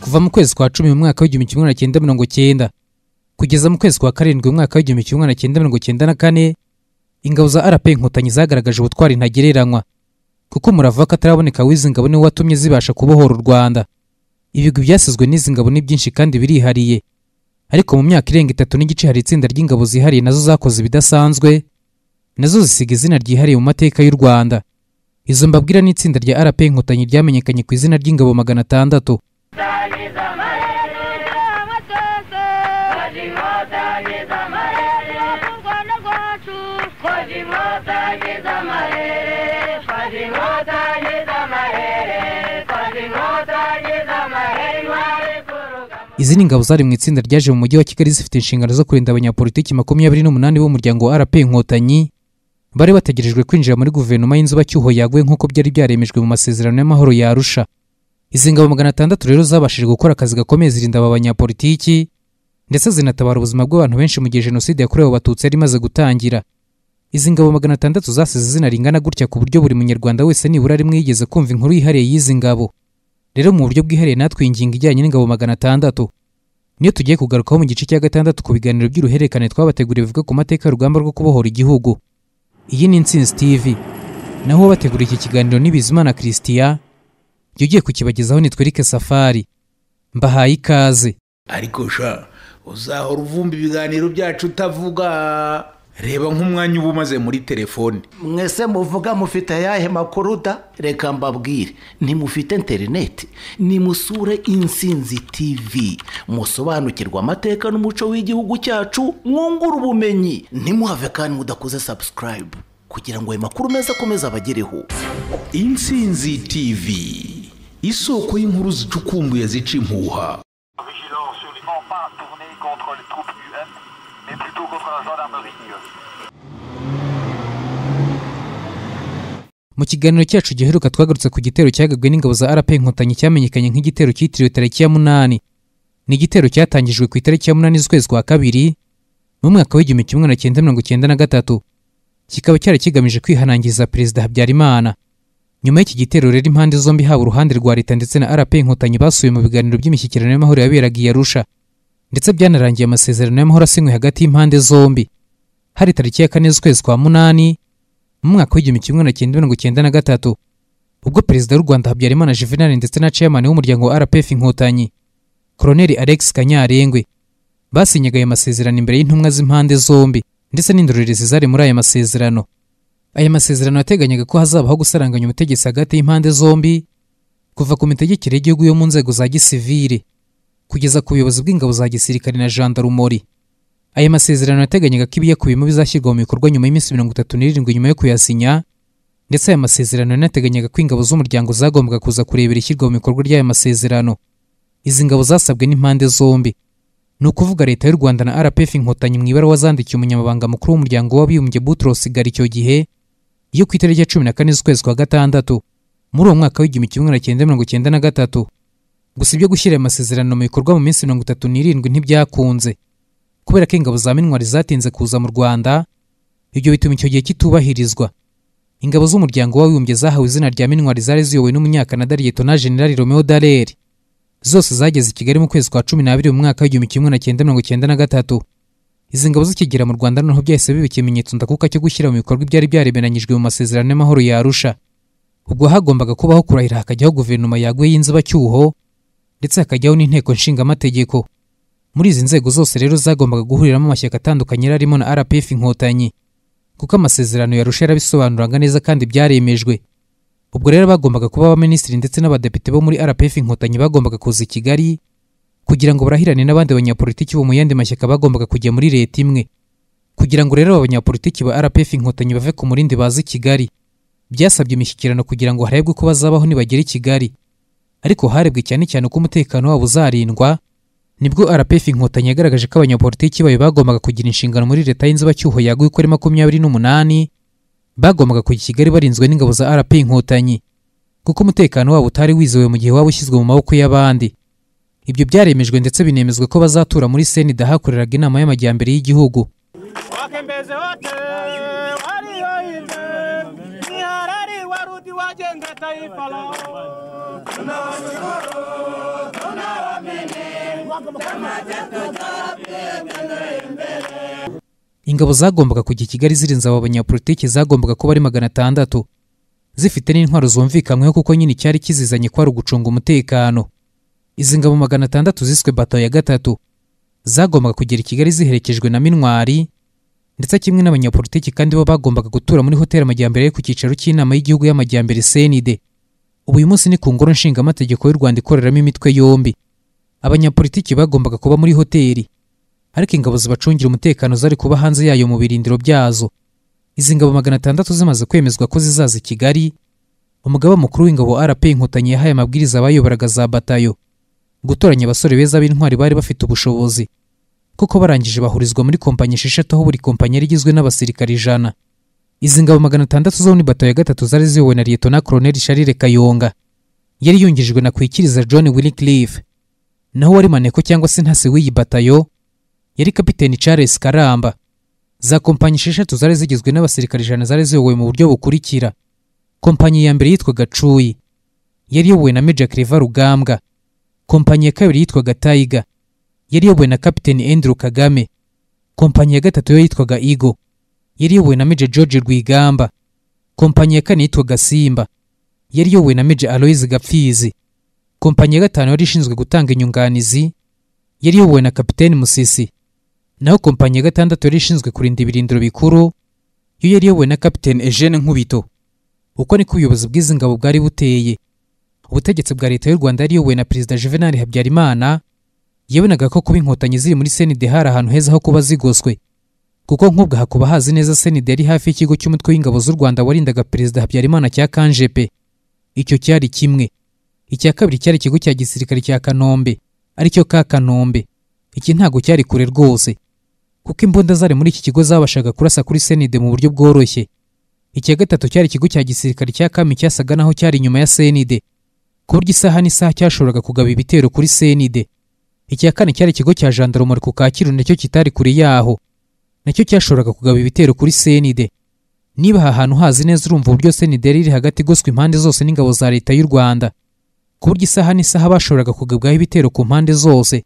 Kuva mu kwezi kwa cumi mu mwaka w'igihumbi kimwe magana cyenda mirongo cyenda kugeza mu kwezi kwa karindwi mu mwaka w'igihumbi kimwe magana cyenda mirongo cyenda na kane ingabo za rp inkotanyi zagaragaje ubutwari ntagereranywa. Kuko umurava ko ataraboneka w'izi ngabo niwo watumye zibasha kubohora u rwanda. Ibigwi byasizwe n'izi ngabo ni byinshi kandi birihariye. Ariko mu myaka irenga itatu n'igice hari itsinda ry'ingabo zihariye na zo zakoze ibidasanzwe na zo zisiga izina ryihariye mu mateka y'u rwanda. Izo mbabwira ni itsinda rya rp inkotanyi ryamenyekanye ku izina ry'ingabo magana atandatu. Izi ni ingabo zari mu itsinda ryaje mu mujyi wa kigali zifite inshingano zo kurinda abanyapolitiki makumyabiri n'umunani b'umuryango wa rp inkotanyi bari bategerejwe kwinjira muri guverinoma y'inzibacyuho yaguye nk'uko byari byaremejwe mu masezerano y'amahoro ya arusha. Izi ngabo magana atandatu rero zabashije gukora akazi gakomeye zirinda aba banyapolitiki ndetse zinatabara ubuzima bw'abantu benshi mu gihe jenoside yakorewe abatutsi yari imaze gutangira. Izi ngabo magana atandatu zasize izina ringana gutya ku buryo buri munyarwanda wese nibura rimwe yigeze kumva inkuru yihariye y'izi ngabo. Rero mu buryo bwihariye natwe iyi ngingo ijyanye n'ingabo magana atandatu. Niyo tugiye kugarukaho mu gice cya gatandatu ku biganiro by'uruhererekane twabateguriye bivuga ku mateka y'urugamba rwo kubohora igihugu. Iyi ni intsinzi tv naho bateguriye iki kiganiro ni bizimana christian. Jya ugiye kukibagezaho nitwe Eric safari. Mbahaye ikaze. Ariko sha uzahora uvumba ibiganiro byacu utavuga. Reba nk'umwanya uba umaze muri telefone. Mwese muvuga mufite ayahe makuru da? Reka mbabwire. Ntimufite interineti nimusure insinzi tivi musobanukirwe amateka n'umuco w'igihugu cyacu mwungure ubumenyi. Ntimuhave kandi mudakoze sabusikarayibu kugira ngo ayo makuru meza akomeze abagereho. Insinzi tv isoko y'inkuru zicukumbuye zica impuha. Mu kiganiro cyacu giheruka twagarutse ku gitero cyagabwe n'ingabo za rp inkotanyi cyamenyekanye nk'igitero cyitiriwe tariki ya munani. Ni igitero cyatangijwe ku itariki ya munani z'ukwezi kwa kabiri mu mwaka w'igihumbi kimwe magana cyenda mirongo cyenda na gatatu. Kikaba cyari kigamije kwihanangiriza perezida habyarimana. Nyuma y'iki gitero rero impande zombi haba uruhande rwa leta ndetse na rp inkotanyi basubiye mu biganiro by'imishyikirano y'amahoro yaberaga i arusha. Ndetse byanarangiye amasezerano y'amahoro asinywe hagati y'impande zombi. Hari tariki ya kane z'ukwezi kwa munani mu mwaka w'igihumbi kimwe magana cyenda mirongo cyenda na gatatu. Ubwo perezida w'u rwanda habyarimana juvenal ndetse na chairman w'umuryango wa rpf inkotanyi koloneli alex kanyarengwe basinyaga aya masezerano imbere y'intumwa z'impande zombi ndetse n'indorerezi zari muri aya masezerano. Aya masezerano yateganyaga ko hazabaho gusaranganya ubutegetsi hagati y'impande zombi kuva ku mitegekere y'igihugu yo mu nzego za gisivire kugeza ku buyobozi bw'ingabo za gisirikare na jandarumori aya masezerano yateganyaga ko ibiyakubiyemo bizashyirwa mu bikorwa nyuma y'iminsi mirongo itatu n'irindwi nyuma yo kuyasinya ndetse aya masezerano yanateganyaga ko ingabo z'umuryango zagombaga kuza kurebera ishyirwa mu bikorwa ry'aya masezerano. Izi ngabo zasabwe n'impande zombi. Ni ukuvuga leta y'u rwanda na rpf inkotanyi mu ibaruwa zandikiye umunyamabanga mukuru w'umuryango w'abibumbye butros gihe yo ku itariki ya cumi na kane z'ukwezi kwa gatandatu muri uwo mwaka w'igihumbi kimwe magana cyenda mirongo cyenda na gatatu. Gusa ibyo gushyira aya masezerano mu bikorwa mu minsi mirongo itatu n'irindwi ntibyakunze. Kubera ko ingabo za minwari zatinze kuza mu rwanda ibyo bituma icyo gihe kitubahirizwa. Ingabo z'umuryango w'abibumbye zahawe izina rya minwari zari ziyobowe n'umunyakanada liyetona generali romeo dallaire. Zose zageze i kigali mu kwezi kwa cumi n'abiri mu mwaka w'igihumbi kimwe na cyenda mirongo cyenda na gatatu. Izi ngabo zikigera mu rwanda noneho byahise biba ikimenyetso ndakuka cyo gushyira mu bikorwa ibyari byaremeranyijwe mu masezerano y'amahoro ya arusha. Ubwo hagombaga kubaho kurahira hakajyaho guverinoma yaguye y'inzibacyuho ndetse hakajyaho n'inteko nshingamategeko muri izi nzego zose rero zagombaga guhuriramo amashyaka atandukanye yari arimo na rpf inkotanyi kuko amasezerano yarusha yarabisobanuraga neza kandi byaremejwe. Ubwo rero bagombaga kuba abaminisitiri ndetse n'abadepite bo muri rpf inkotanyi bagombaga kuza i kigali kugira ngo barahirane n'abandi banyapolitiki bo mu yandi mashyaka bagombaga kujya muri leta imwe. Kugira ngo rero aba banyapolitiki ba rpf inkotanyi bave ku murindi baze i kigali. Byasabye imishyikirano kugira ngo harebwe uko bazabaho nibagera i kigali. Ariko harebwe cyane cyane uko umutekano wabo uzarindwa ni bwo rpf inkotanyi yagaragaje ko abanyapolitiki bayo bagombaga kugira inshingano muri leta y'inzibacyuho yaguye uko ari makumyabiri n'umunani bagombaga kujya i kigali barinzwe n'ingabo za rp inkotanyi kuko umutekano wabo utari wizewe mu gihe waba ushyizwe mu maboko y'abandi. Ibyo byaremejwe ndetse binemezwa ko bazatura muri senida hakoreraga inama y'amajyambere y'igihugu. Ingabo zagombaga kujya i kigali zirinze abo banyapolitiki zagombaga kuba ari magana atandatu. Zifite n'intwaro zumvikanyweho kuko nyine icyari kizizanye kwari ugucunga umutekano. Izi ngabo magana atandatu ziswe bato ya gatatu. Zagombaga kugera i kigali ziherekejwe na mintwari ndetse kimwe n'abanyapolitiki kandi bo bagombaga gutura muri hoteli amajyambere ari ku cyicaro cy'inama y'igihugu y'amajyambere senide. Ubu uyu munsi ni ku ngoro nshingamategeko y'u rwanda ikoreramo imitwe yombi. Abanyapolitiki bagombaga kuba muri hoteli. Ariko ingabo zibacungira umutekano zari kuba hanze yayo mu birindiro byazo. Izi ngabo magana atandatu zimaze kwemezwa ko zizaza i kigali umugaba mukuru w'ingabo rp inkotanyi yahaye amabwiriza abayoboraga za batayo gutoranya abasore beza b'intwari bari bafite ubushobozi kuko barangije bahurizwa muri kompanyi esheshatu aho buri kompanyi yari igizwe n'abasirikari ijana. Izi ngabo magana atandatu zo muri bato ya gatatu zari ziyobowe na liyetona koroneli sharire kayonga. Yari yungirijwe na kwikiriza john willicliff naho wari maneko cyangwa se ntasi w'iyi batayo yari kapiteni charles karamba. Za kompanyi esheshatu zari zigizwe n'abasirikari ijana zari ziyobowe mu buryo bukurikira. Kompanyi ya mbere yitwaga cuyi yari iyobowe na meja cleva rugambwa. Kompanyi ya kabiri yitwaga tayiga yari iyobowe na kapiteni andrew kagame. Kompanyi ya gatatu yo yitwaga igo yari iyobowe na meja george rwigamba. Kompanyi ya kane yitwaga simba yari iyobowe na meja aloise gapfizi. Kompanyi ya gatanu yari ishinzwe gutanga inyunganizi yari iyobowe na kapiteni musisi. Naho kompanyi ya gatandatu yari ishinzwe kurinda ibirindiro bikuru yo yari iyobowe na kapiteni eugene nkubito. Uko niko ubuyobozi bw'izi ngabo bwari buteye. Ubutegetsi bwa leta y'u rwanda yari iyobowe na perezida juvenal habyarimana yabonaga ko kuba inkotanyi ziri muri senide hari ahantu heza ho kuba zigoswe. Kuko nk'ubwo hakuba hazi neza senide yari hafi y'ikigo cy'umutwe w'ingabo z'u rwanda warindaga perezida habyarimana cya kanjepe icyo cyari kimwe. Icya kabiri cyari ikigo cya gisirikare cya kanombe ari cyo ka kanombe. Iki ntabwo cyari kure rwose kuko imbunda zari muri iki kigo zabashaga kurasa kuri senide mu buryo bworoshye. Icya gatatu cyari ikigo cya gisirikare cya kami cyasaga naho cyari inyuma ya senide ku buryo isaha n'isaha cyashoboraga kugaba ibitero kuri senide. Icya kane cyari ikigo cya jandarumari ku kacyiru na cyo kitari kure yaho na cyo cyashoboraga kugaba ibitero kuri senide. Niba aha hantu hazi neza urumva uburyo senide yari iri hagati igoswe impande zose n'ingabo za leta y'u rwanda. Ku buryo isaha n'isaha bashoboraga kugabwaho ibitero ku mpande zose.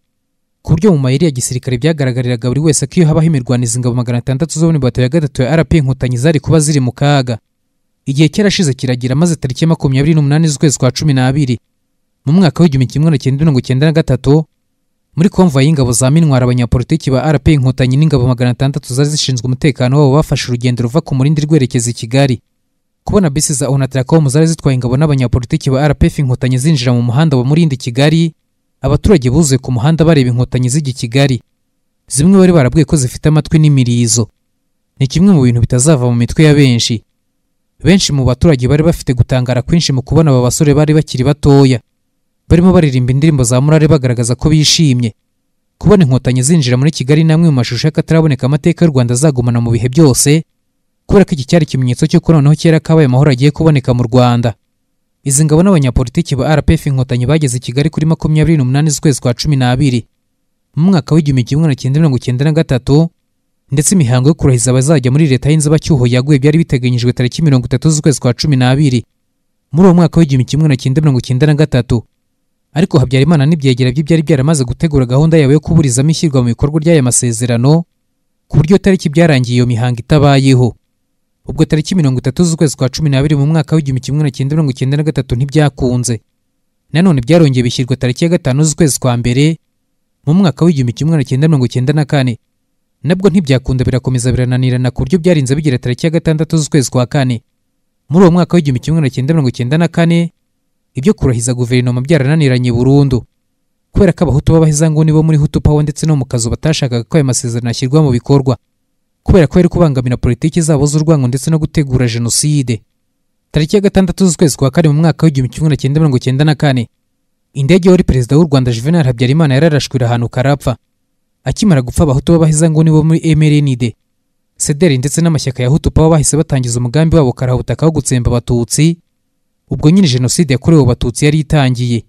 Ku buryo mu mayeri ya gisirikare byagaragariraga buri wese ko iyo habaho imirwanizo ingabo magana atandatu zo muri bato ya gatatu ya rp inkotanyi zari kuba ziri mu kaga. Igihe cyarashize kiragira maze tariki ya makumyabiri n'umunani z'ukwezi kwa cumi n'abiri mu mwaka w'igihumbi kimwe magana cyenda mirongo icyenda na gatatu muri konvoyi y'ingabo za mintwara abanyapolitiki ba rp inkotanyi n'ingabo magana atandatu zari zishinzwe umutekano wabo bafashe urugendo ruva ku murindi rwerekeza i kigali. Kubona bisi za onatracom zari zitwaye ingabo n'abanyapolitiki ba rpf inkotanyi zinjira mu muhanda wa murindi kigali. Abaturage buzuye ku muhanda bareba inkotanyi zijya kigali. Zimwe bari barabwiye ko zifite amatwi n'imirizo. Ni kimwe mu bintu bitazava mu mitwe ya benshi. Benshi mu baturage bari bafite gutangara kwinshi mu kubona aba basore bari bakiri batoya. Barimo baririmba indirimbo za murare bagaragaza ko bishimye. Kubona inkotanyi zinjira muri kigali ni amwe mu mashusho y'akataraboneka amateka y'u rwanda azagumana mu bihe byose kubera ko iki cyari ikimenyetso cy'uko noneho kera kabaye amahoro agiye kuboneka mu rwanda. Izi ngabo n'abanyapolitiki ba rpf inkotanyi bageze i kigali kuri makumyabiri n'umunani z'ukwezi kwa cumi n'abiri mu mwaka w'igihumbi kimwe magana cyenda mirongo icyenda na gatatu ndetse imihango yo kurahiza abazajya muri leta y'inzibacyuho yaguye byari biteganyijwe tariki mirongo itatu z'ukwezi kwa cumi n'abiri muri uwo mwaka w'igihumbi kimwe magana cyenda mirongo icyenda na gatatu. Ariko habyarimana n'ibyegera bye byari byaramaze gutegura gahunda yabo yo kuburizamo ishyirwa mu bikorwa ry'aya masezerano ku buryo tariki byarangiye iyo mihango itabayeho. Ubwo tariki mirongo itatu z'ukwezi kwa cumi n'abiri mu mwaka w'igihumbi kimwe magana cyenda mirongo icyenda na gatatu ntibyakunze. Nanone byarongeye bishyirwa tariki ya gatanu z'ukwezi kwa mbere mu mwaka w'igihumbi kimwe magana cyenda mirongo icyenda na kane. Nabwo ntibyakunda birakomeza birananirana ku buryo byarinze bigera tariki ya gatandatu z'ukwezi kwa kane. Muri uwo mwaka w'igihumbi kimwe magana cyenda mirongo icyenda na kane ibyo kurahiza guverinoma byarananiranye burundu. Kubera ko abahutu b'abahezanguni bo muri hutu pawa ndetse no mu kazu batashakaga ko aya masezerano ashyirwa mu bikorwa. Kubera ko yari kubangamira politiki zabo z'urwango ndetse no gutegura jenoside. Tariki ya gatandatu z'ukwezi kwa kane mu mwaka w'igihumbi kimwe magana cyenda mirongo icyenda na kane indege wari perezida w'u rwanda juvenal habyarimana yararashwe ahantu karapfa. Akimara gupfa abahutu b'abahezanguni bo muri mrnd sederi ndetse n'amashyaka ya hutu pawa bahise batangiza umugambi wabo karahubutaka wo gutsemba abatutsi. Ubwo nyine jenoside yakorewe abatutsi yari itangiye.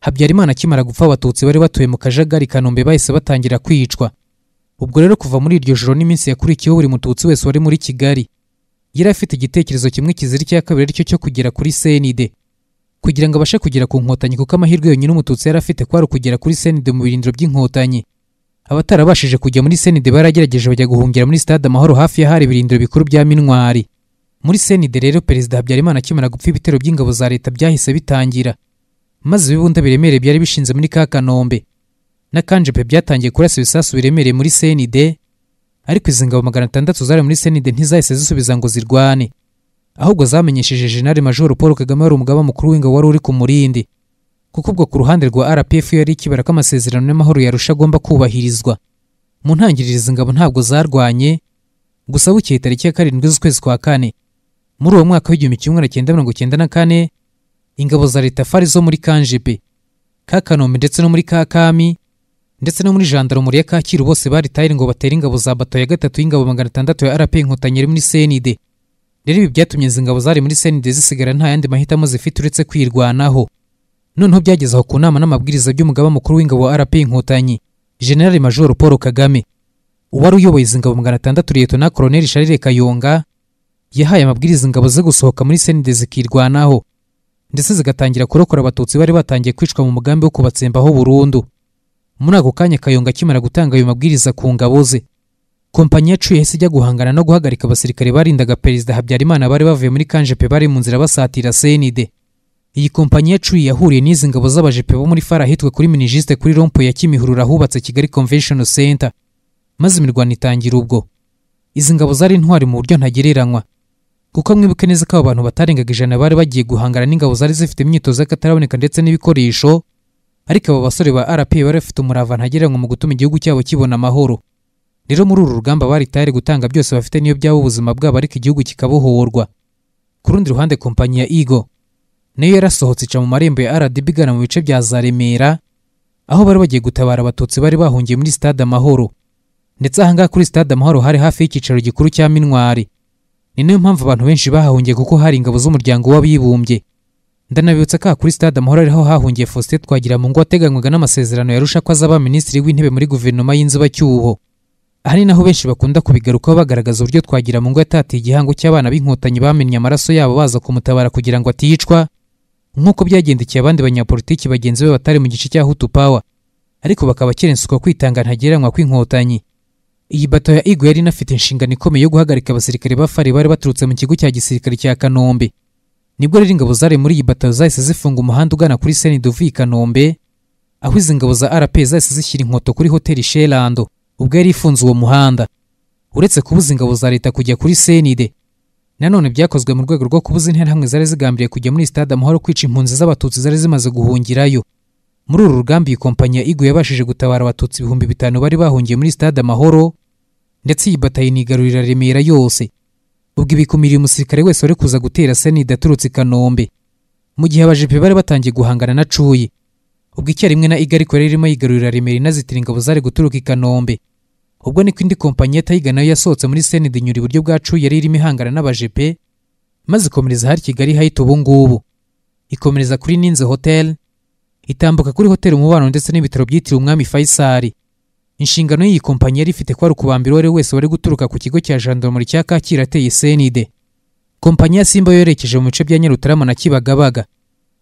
Habyarimana akimara gupfa abatutsi bari batuye mu kajagari kanombe bahise batangira kwicwa. Ubwo rero kuva muri iryo joro n'iminsi yakurikiyeho buri mututsi wese wari muri kigali yari afite igitekerezo kimwe kizira icya kabiri ari cyo cyo kugera kuri senide. Kugira ngo abashe kugera ku nkotanyi kuko amahirwe yonyine umututsi yari afite kwari ukugera kuri senide mu birindiro by'inkotanyi. Abatarabashije kujya muri senide baragerageje bajya guhungira muri stade amahoro hafi y'ahari ibirindiro bikuru bya mintwari. Muri senide rero perezida habyarimana akimara gupfa ibitero by'ingabo za leta byahise bitangira. Maze ibibunda biremereye byari bishinze muri ka kanombe. N'akanjepe byatangiye kurasa ibisasu biremereye muri senide ariko izi ngabo magana atandatu zari muri senide ntizahise zisubiza ngo zirwane. Ahubwo zamenyesheje jenali majoro paul kagame wari umugaba mukuru w'ingabo wari uri ku murindi. Kuko ubwo ku ruhande rwa rpf yari ikibara ko amasezerano y'amahoro yarusha agomba kubahirizwa. Mu ntangiriro izi ngabo ntabwo zarwanye gusa bukeye tariki ya karindwi z'ukwezi kwa kane. Muri uwo mwaka w'igihumbi kimwe magana cyenda mirongo cyenda na kane ingabo za leta fari zo muri kanjepe ka kanombe ndetse no muri ka kami ndetse no muri jandarumuri ya kacyiru bose bari tayari ngo batere ingabo za bato ya gatatu y'ingabo magana atandatu ya rp inkotanyi iri muri senide rero ibi byatumye izi ngabo zari muri senide zisigara nta yandi mahitamo zifite uretse kwirwanaho. Noneho byageze aho ku nama n'amabwiriza by'umugaba mukuru w'ingabo wa rp inkotanyi generali majoro paul kagame. Uwari uyoboye izi ngabo magana atandatu liyetona koroneli sharire kayonga yahaye amabwiriza ingabo ze gusohoka muri senide zikirwanaho. Ndetse zigatangira kurokora abatutsi bari batangiye kwicwa mu mugambi wo kubatsembaho burundu. Muri ako kanya kayonga akimara gutanga ayo mabwiriza ku ngabo ze. Kompanyi yacuye yahise ijya guhangana no guhagarika abasirikare barindaga perezida habyarimana bari bavuye muri kanjepe bari mu nzira basatira senide. Iyi kompanyi yacuye yahuriye n'izi ngabo z'abajepe bo muri fara ahitwa kuri minijiste kuri rompo ya kimihurura ahubatse kigali convention center. Maze imirwano itangira ubwo. Izi ngabo zari intwari mu buryo ntagereranywa. Kuko mwibuke neza ko abo bantu batarengaga ijana bari bagiye guhangana n'ingabo zari zifite imyitozo y'akataraboneka ndetse n'ibikoresho ariko abo basore ba rp bari bafite umurava ntagereranywa mu gutuma igihugu cyabo kibona amahoro. Rero muri uru rugamba bari tayari gutanga byose bafite niyo byaba ubuzima bwabo ariko igihugu kikabohorwa ku rundi ruhande kompanyi ya igo na yo yarasohotse ica mu marembo ya rdb igana mu bice bya za remera aho bari bagiye gutabara abatutsi bari bahungiye muri stade amahoro. Ndetse ahangaha kuri stade amahoro hari hafi y'icyicaro gikuru cya mintwari. Ni na yo mpamvu abantu benshi bahahungiye kuko hari ingabo z'umuryango w'abibumbye. Ndanabibutsa aha kuri stade amahoro ariho hahungiye faustin twagiramungu wateganywaga n'amasezerano yarusha ko azaba minisitiri w'intebe muri guverinoma y'inzibacyuho. Aha ni naho benshi bakunda kubigarukaho bagaragaza uburyo twagiramungu yatatiye igihango cy'abana b'inkotanyi bamennye amaraso yabo baza kumutabara kugira ngo aticwa nk'uko byagendekeye abandi banyapolitiki bagenzi be batari mu gice cya hutu power. Ariko bakaba kerenswa kwitanga ntagereranywa kw'inkotanyi. Iyi bato ya igo yari inafite inshingano ikomeye yo guhagarika abasirikare ba fari bari baturutse mu kigo cya gisirikare cya kanombe. Ni bwo rero ingabo zari muri iyi bato zahise zifunga umuhanda ugana kuri senide uvuye i kanombe aho izi ngabo za rp zahise zishyira inkoto kuri hoteli sherando ubwo yari ifunze uwo muhanda. Uretse kubuza ingabo za leta kujya kuri senide. Nanone byakozwe mu rwego rwo kubuza interahamwe zari zigambiriye kujya muri stade amahoro kwica impunzi z'abatutsi zari zimaze guhungirayo. Muri uru rugamba iyi kompanyi ya igo yabashije gutabara abatutsi ibihumbi bitanu bari bahungiye muri stade amahoro ndetse iyi batayi inigarurira remera yose. Ubwo ibikumiriye umusirikare wese wari kuza gutera senide aturutse i kanombe. Mu gihe abajepe bari batangiye guhangana na cuyi. Ubwo icyarimwe na iga ariko yari irimo yigarurira remera inazitira ingabo zari guturuka i kanombe. Ubwo niko indi kompanyi ya tayiga na yo yasohotse muri senide inyura iburyo bwa cuyi yari irimo ihangana n'abajepe maze ikomereza ahari kigali hayita ubu ngubu. Ikomereza kuri ninze hotel itambuka kuri hoteli umubano ndetse n'ibitaro byitiriwe umwami faisal. Inshingano y'iyi kompanyi yari ifite kwari ukubambira uwo ari we wese wari guturuka ku kigo cya jandarumuri cya kacyiru ateye senide. Kompanyi ya simba yo yerekeje mu bice bya nyarutarama na kibagabaga.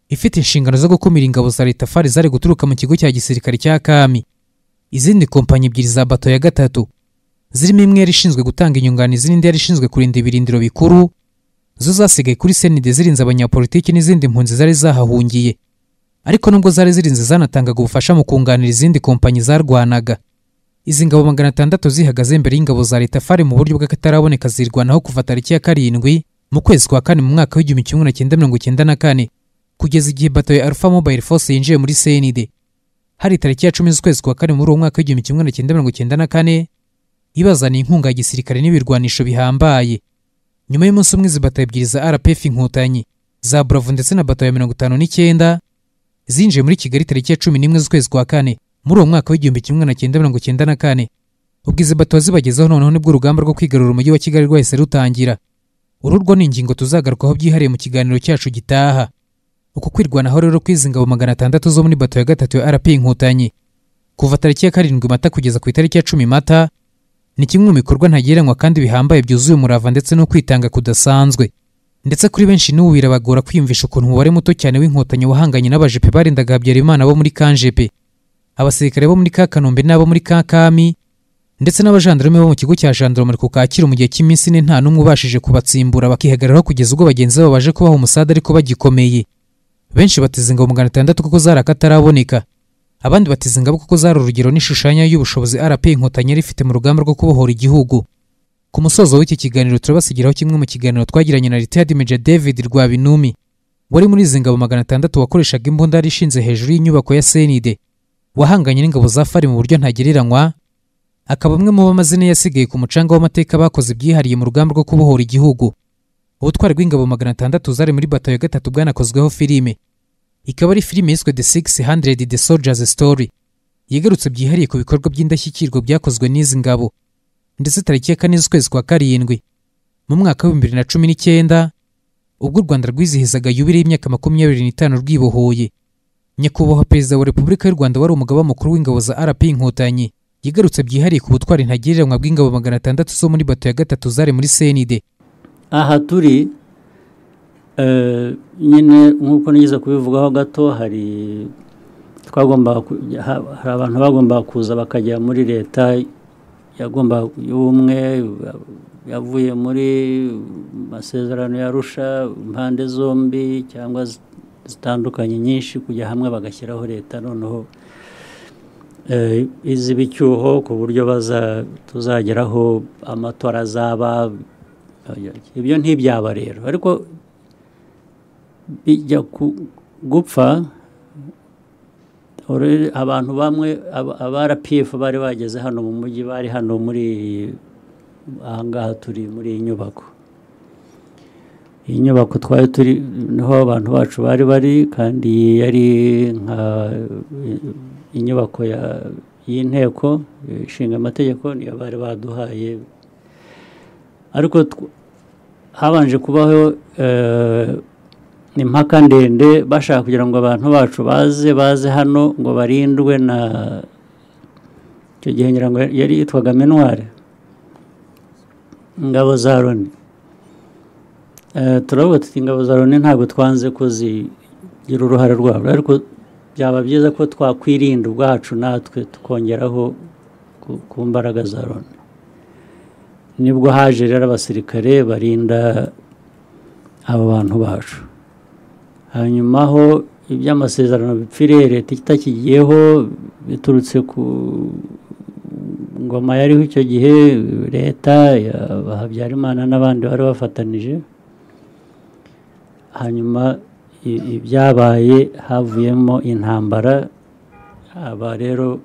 Ifite inshingano zo gukumira ingabo za leta fari zari guturuka mu kigo cya gisirikare cya kami. Izindi kompanyi ebyiri za bato ya gatatu zirimo imwe yari ishinzwe gutanga inyunganizi n'indi yari ishinzwe kurinda ibirindiro bikuru zo zasigaye kuri senide zirinze abanyapolitiki n'izindi mpunzi zari zahahungiye. Ariko nubwo zari zirinze zanatangaga ubufasha mu kunganira izindi kompanyi zarwanaga. Izi ngabo magana atandatu zihagaze imbere y'ingabo za leta fari mu buryo bw'akataraboneka zirwanaho kuva tariki ya karindwi mu kwezi kwa kane mu mwaka w'igihumbi kimwe magana cyenda mirongo cyenda na kane kugeza igihe bato ya alpha mobile force yinjiye muri senide hari tariki ya cumi z'ukwezi kwa kane muri uwo mwaka w'igihumbi kimwe magana cyenda mirongo cyenda na kane ibazaniye inkunga ya gisirikare n'ibirwanisho bihambaye. Nyuma y'umunsi umwe izi bato ebyiri za rpf inkotanyi za bravo ndetse na bato ya mirongo itanu n'icyenda zinjiye muri kigali tariki ya cumi n'imwe z'ukwezi kwa kane. Muri uwo mwaka w'igihumbi kimwe magana cyenda mirongo cyenda na kane ubwo izi bato zibagezeho noneho ni bwo urugamba rwo kwigarurira umujyi wa kigali rwahise rutangira. Uru rwo ni ingingo tuzagarukaho byihariye mu kiganiro cyacu gitaha. Uku kwirwanaho rero kw'izi ngabo magana atandatu zo muri bato ya gatatu ya rp inkotanyi. Kuva tariki ya karindwi mata kugeza ku itariki ya cumi mata ni kimwe mu bikorwa ntagereranywa kandi bihambaye byuzuye umurava ndetse no kwitanga kudasanzwe. Ndetse kuri benshi n'ubu birabagora kwiyumvisha ukuntu umubare muto cyane w'inkotanyi wahanganye n'abajepe barindaga habyarimana bo muri kanjepe abasirikare bo muri ka kanombe n'abo muri ka kami ndetse n'abajandarume bo mu kigo cya jandarumari ku kacyiru mu gihe cy'iminsi ine nta n'umwe ubashije kubatsimbura bakihagararaho kugeza ubwo bagenzi babo baje kubaha umusada ariko bagikomeye. Benshi bateze ingabo magana atandatu kuko zari akataraboneka abandi bateze ingabo kuko zari urugero n'ishushanya y'ubushobozi rp inkotanyi yari ifite mu rugamba rwo kubohora igihugu. Ku musozo w'iki kiganiro turabasigiraho kimwe mu kiganiro twagiranye na retired major david rwabinumi. Wari muri izi ngabo magana atandatu wakoreshaga imbunda yari ishinze hejuru y'inyubako ya senide. Wahanganye n'ingabo za fari mu buryo ntagereranywa akaba amwe mu b'amazina yasigaye ku mucanga w'amateka bakoze ibyihariye mu rugamba rwo kubohora igihugu. Ubutwari bw'ingabo magana atandatu zari muri bato ya gatatu bwanakozweho filime. Ikaba ari filime yiswe the six hundred the soldiers story. Yigarutse byihariye ku bikorwa by'indashyikirwa byakozwe n'izi ngabo ndetse tariki ya kane z'ukwezi kwa karindwi mu mwaka w'ibihumbi bibiri na cumi n'icyenda ubwo u rwanda rwizihizaga yubile y'imyaka makumyabiri n'itanu rwibohoye. Nyakubahwa perezida wa repubulika y'u rwanda wari umugaba mukuru w'ingabo za rp inkotanyi yigarutse byihariye ku butwari ntagereranywa bw'ingabo magana atandatu zo muri bato ya gatatu zari muri senide aha turi eh, nyine nk'uko nigeze kubivugaho gato hari ha- hari abantu bagombaga kuza bakajya muri leta yagomba y'ubumwe yavuye muri masezerano ya Arusha impande zombi cyangwa zitandukanye nyinshi kujya hamwe bagashyiraho leta. Noneho eh, iziba icyuho ku buryo tuzageraho amatora azaba ibyo ntibyaba rero. Ariko bijya gupfa abantu bamwe aba- aba RPF bari bageze hano mu mujyi bari hano muri ahangaha turi muri iyi nyubako. Iyi nyubako twari turi ni ho abantu bacu bari bari kandi yari nka inyubako y'inteko ishinga amategeko niyo bari baduhaye. Ariko habanje kubaho eh, impaka ndende bashaka kugira ngo abantu bacu baze baze hano ngo barindwe na icyo gihe ngo yari yitwaga menware ingabo za loni turavuga tuti ingabo za loni ntabwo twanze ko zigira uruhare rwabo. Ariko byaba byiza ko twakwirinda ubwacu natwe tukongeraho ku- mbaraga za loni. Nibwo haje rero abasirikare barinda abo bantu bacu. Hanyuma aho iby'amasezerano bipfiriye leta itakigiyeho biturutse ku ngoma yariho icyo gihe leta ya habyarimana n'abandi bari bafatanije. Hanyuma ibyabaye havuyemo intambara aba rero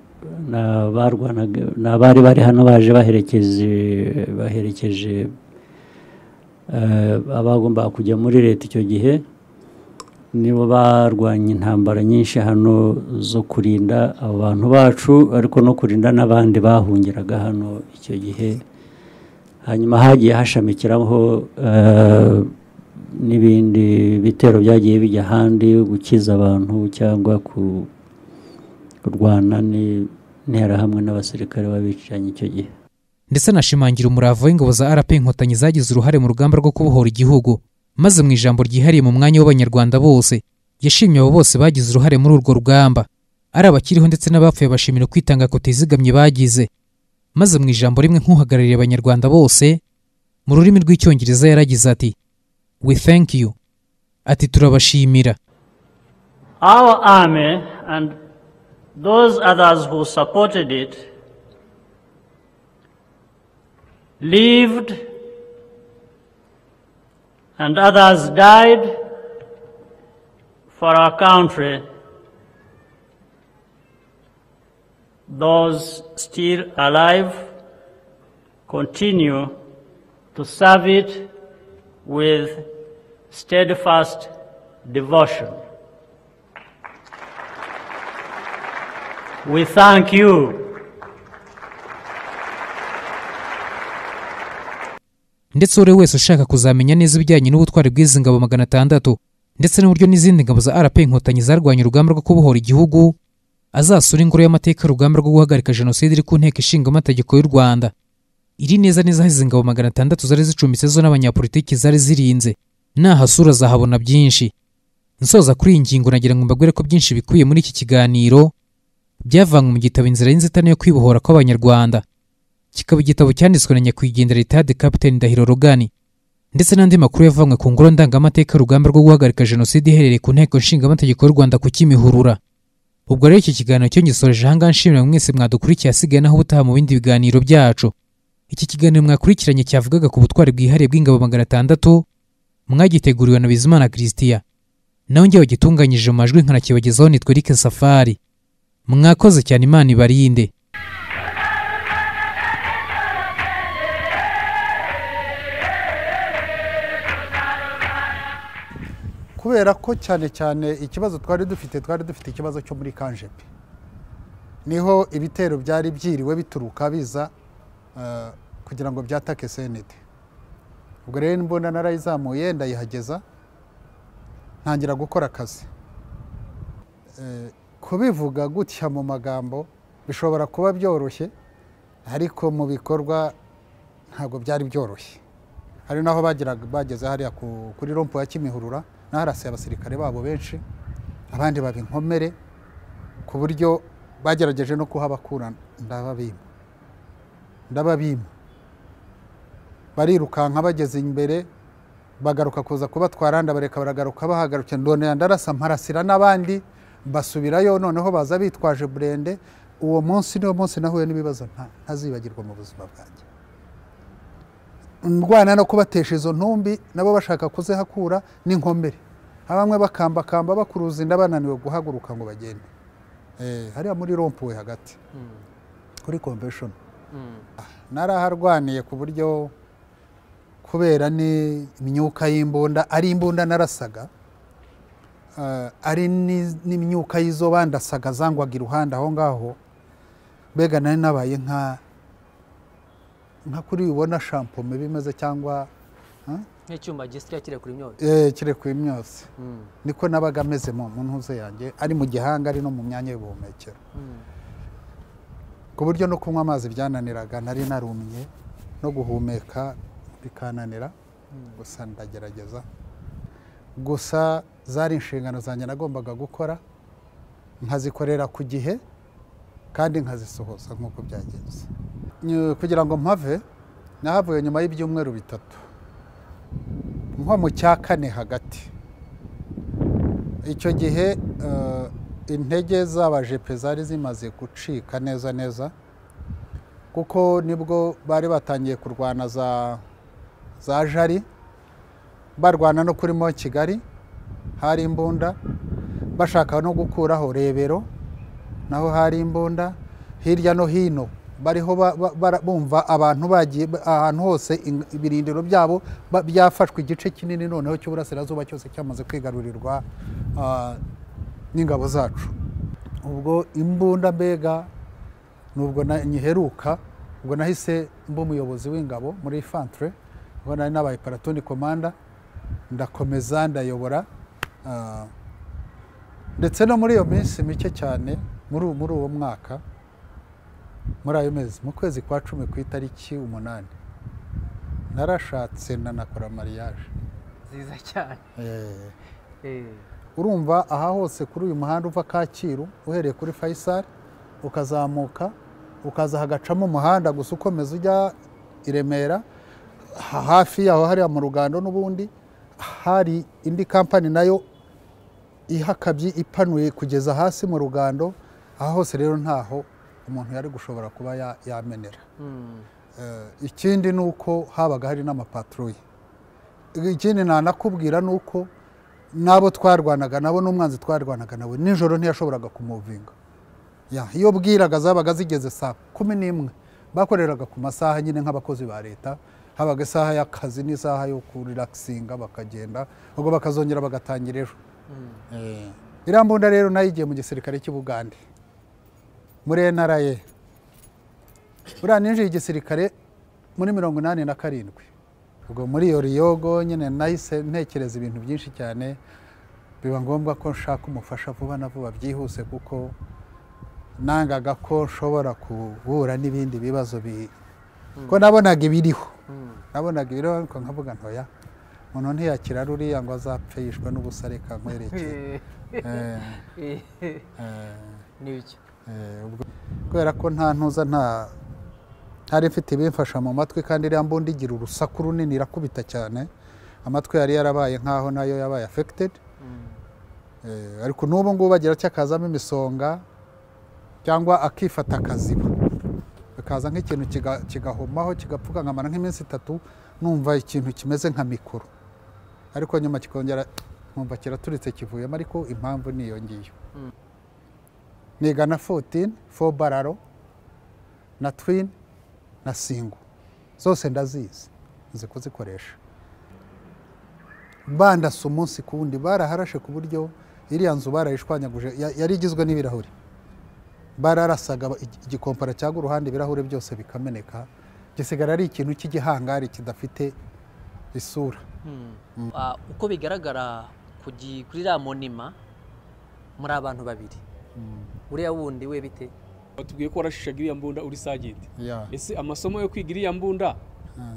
ni abari bari hano baje baherekeje baherekeje eh, abagombaga kujya muri leta icyo gihe nibo barwanya intambara nyinshi hano zo kurinda abo bantu bacu ariko no kurinda n'abandi bahungiraga hano icyo gihe. Hanyuma hagiye hashamikiraho eh, n'ibindi bitero byagiye bijya ahandi gukiza abantu cyangwa ku kurwana n'interahamwe n'abasirikare b'abicanyi icyo gihe. Ndetse anashimangira umurava w'ingabo za rp inkotanyi zagize uruhare mu rugamba rwo kubohora igihugu maze mu ijambo ryihariye mu mwanya w'abanyarwanda bose yashimye abo bose bagize uruhare muri urwo rugamba. Ari abakiriho ndetse n'abapfuye bashimira kwitanga kutizigamye bagize. Maze mu ijambo rimwe nk'uhagarariye abanyarwanda bose mu rurimi rw'icyongereza yaragize ati we thank you ati turabashimira Our army and those others who supported it lived and others died for our country. Those still alive continue to serve it with steadfast devotion. We thank you. ndetse we wese ushaka kuzamenya neza ibijyanye n'ubutwari bw'izi ngabo magana atandatu ndetse n'uburyo n'izindi ngabo za rp inkotanyi zarwanya urugamba rwo kubohora igihugu azasura ingoro y'amateka y'urugamba rwo guhagarika jenoside iri ku nteko ishinga amategeko y'u rwanda iri neza neza aho izi ngabo magana atandatu zari zicumbitse zo n'abanyapolitiki zari zirinze nahasura azahabona byinshi. Nsoza kuri iyi ngingo nagira ngo mbabwire ko byinshi bikubiye muri iki kiganiro byavanywe mu gitabo inzira y'inzitane yo kwibohora kw'abanyarwanda. Kikaba igitabo cyanditswe na nyakwigendera ritade kapiteni ndahiro rogani ndetse n'andi makuru yavanywe ku ngoro ndangamateka y'urugamba rwo guhagarika jenoside iherereye ku nteko nshingamategeko y'u rwanda ku kimihurura. Ubwo rero iki kiganiro cyo ngisoreje ahangaha nshimira mwese mwadukurikiye asigaye naho ubutaha mu bindi biganiro byacu. Iki kiganiro mwakurikiranye cyavugaga ku butwari bwihariye bw'ingabo magana atandatu mwagiteguriwe na bizimana christian. Nawe njye wagitunganyije mu majwi nkanakibagezaho nitwe Eric safari. Mwakoze cyane imana ibarinde. Kubera ko cyane cyane ikibazo twari dufite twari dufite ikibazo cyo muri kanjepe ni ho ibitero byari byiriwe bituruka biza eh, kugira ngo byatake senete ubwo rero mbona narayizamuye ndayihageza ntangira gukora akazi. Eh, kubivuga gutya mu magambo bishobora kuba byoroshye ariko mu bikorwa ntabwo byari byoroshye. Hari naho bageze hariya ku- kuri rompo ya kimihurura naharasiye abasirikare babo benshi abandi baba inkomere ku buryo bagerageje no kuhabakura ndababima. Ndababima. Barirukanka bageze imbere bagaruka kuza kubatwara ndabareka baragaruka bahagarukye ndonera ndarasa mparasira n'abandi basubirayo noneho baza bitwaje burende uwo munsi niwo munsi nahuye n'ibibazo nta- ntazibagirwa mu buzima bwanjye. Ndwana no kubatesha izo ntumbi nabo bashaka kuzihakura n'inkomere bamwe bakambakamba bakuruza inda bananiwe guhaguruka ngo bagende. Eh, hariya muri rompuwe hagati. Kuri convention. Naraharwaniye ku buryo kubera ni imyuka y'imbunda ari imbunda narasaga eh, ari ni- n'imyuka y'izo bandasaga zangwaga iruhande aho ngaho mbega nari nabaye nka nka kuri ubona shampome bimeze cyangwa nk'icyuma gisya kiri kuri myotsi. Eh, kirekuye imyotsi niko nabaga ameze mu mu ntuze yanjye ari mu gihanga ari no mu myanya y'ubuhumekero. Ku buryo no kunywa amazi byananiraga nari narumye no guhumeka bikananira gusa ndagerageza. Gusa zari inshingano zanjye nagombaga gukora nkazikorera ku gihe kandi nkazisohoza nk'uko byagenze. Kugira ngo mpave nahavuye nyuma y'ibyumweru bitatu. Nko mu cya kane hagati. Icyo gihe eh, intege z'abajepe zari zimaze gucika neza neza kuko ni bwo bari batangiye kurwana za za jari barwana no kuri mo kigali hari imbunda bashaka no gukuraho rebero naho hari imbunda hirya no hino bariho bumva abantu bagiye ba- ahantu hose in- ibirindiro byabo byafashwe igice kinini noneho cy'uburasirazuba cyose cyamaze kwigarurirwa n'ingabo zacu. Ubwo imbunda mbega nubwo nyiheruka ubwo nahise mba umuyobozi w'ingabo muri infantry ubwo nari nabaye paratoni komanda ndakomeza ndayobora ah, ndetse no muri iyo minsi mike cyane muri uwo- mwaka muri ayo mezi mu kwezi kwa cumi ku itariki umunani narashatse nanakora mariage. Nziza cyane. Eh, Eh, urumva aha hose kuri uyu muhanda uva kacyiru uhereye kuri fayisari ukazamuka ukaza hagacamo umuhanda gusa ukomeza ujya i remera hafi yaho hariya mu rugando n'ubundi hari indi kampani na yo ihakabye ipanuye kugeza hasi mu rugando aha hose rero ntaho umuntu yari gushobora kuba ya- yamenera. Mm, Eh, ikindi ni uko habaga hari n'amapatruye. Ikindi nanakubwira ni uko n'abo twarwanaga nabo n'umwanzi twarwanaga nawe nijoro ntiyashoboraga kumuvinga. Iyo bwiraga zabaga zigeze saa kumi n'imwe bakoreraga ku masaha nyine nk'abakozi ba leta habaga isaha y'akazi n'isaha yo kurirakisinga bakagenda ubwo bakazongera bagatangira ejo. Eh, iriya mbunda rero na yo igiye mu gisirikare cy'i Bugande muri NRA buriya ninjiye igisirikare muri mirongo inani na karindwi. Ubwo muri iyo riyogo nyine nahise ntekereza ibintu byinshi cyane. Biba ngombwa ko nshaka umufasha vuba na vuba byihuse kuko nangaga ko nshobora guhura n'ibindi bibazo bi ko nabonaga ibiriho. Nabonaga ibiriho ariko nkavuga ntoya umuntu ntiyakira ruriya ngo azapfe yishwe n'ubusa reka nkwerekeye Eh, eh, eh, kubera ko nta ntuza nta ntari mfite ibimfasha mu matwi kandi iriya mbunda igira urusaku runini irakubita cyane amatwi yari yarabaye nk'aho na yo yabaye affected. Eh, ariko n'ubu ngubu agira cyo akazamo imisonga cyangwa akifata akaziba. Bikaza nk'ikintu kiga- kigahomaho kigapfuka nkamara nk'iminsi itatu numva ikintu kimeze nka mikoro. Ariko nyuma kikongera nkumva kiraturitse kivuyemo ariko impamvu ni iyo ngiyo. Niga na 14 4 bararo na twin na singo zose ndazizi nzi kuzikoresha. Bandasa umunsi ku wundi baraharashe ku buryo iriya nzu barayishwanyaguje ya- yari igizwe n'ibirahuri. Bararasaga igi- igikompara cyangwa uruhande ibirahuri byose bikameneka gisigara ari ikintu cy'igihangari kidafite isura. Ah, uko bigaragara kuri iriya monima muri abantu babiri. Uriya wundi we bite? Batubwiye ko warashishaga iriya mbunda uri sagenti Ya. ese amasomo yo kwiga iriya mbunda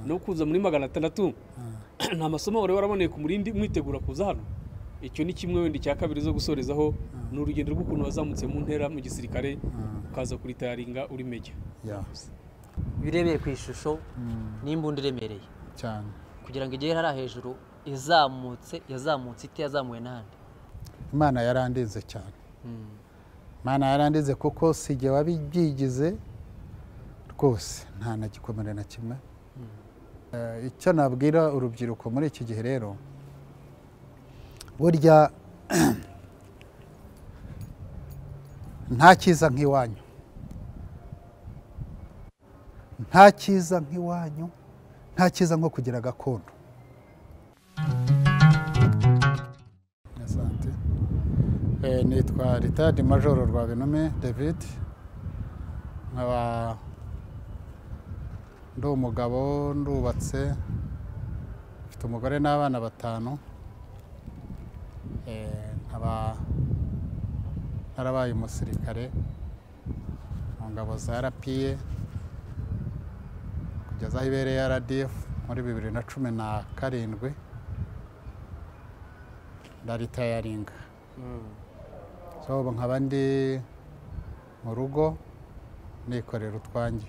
no kuza muri magana atandatu? Nta masomo wari waraboneye ku murindi mwitegura kuza hano? Icyo ni kimwe wenda icya kabiri zo gusorezaho ni urugendo rw'ukuntu wazamutse mu ntera mu gisirikare ukaza kuritayaringa uri meja Ya. birebeye ku ishusho n'imbunda iremereye cyane. Kugira ngo igere hariya hejuru izamutse yazamutse ite yazamuwe n'ahandi? Imana yarandinze cyane. Imana yarandinze kuko si jye wabibyigize rwose nta na gikomere na kimwe. Eh, icyo nabwira urubyiruko muri iki gihe rero burya nta cyiza nk'iwanyu. Nta cyiza nk'iwanyu nta cyiza nko kugira gakondo. Eh, nitwa ritadi majoro rwabinume david. Nkaba ndi umugabo ndubatse mfite umugore n'abana batanu. Narabaye umusirikare mu ngabo za rapiye kugeza aho ibereye rdf muri bibiri na cumi na karindwi ndaritayaringa so ubu nkaba ndi mu rugo nikorera utwanjye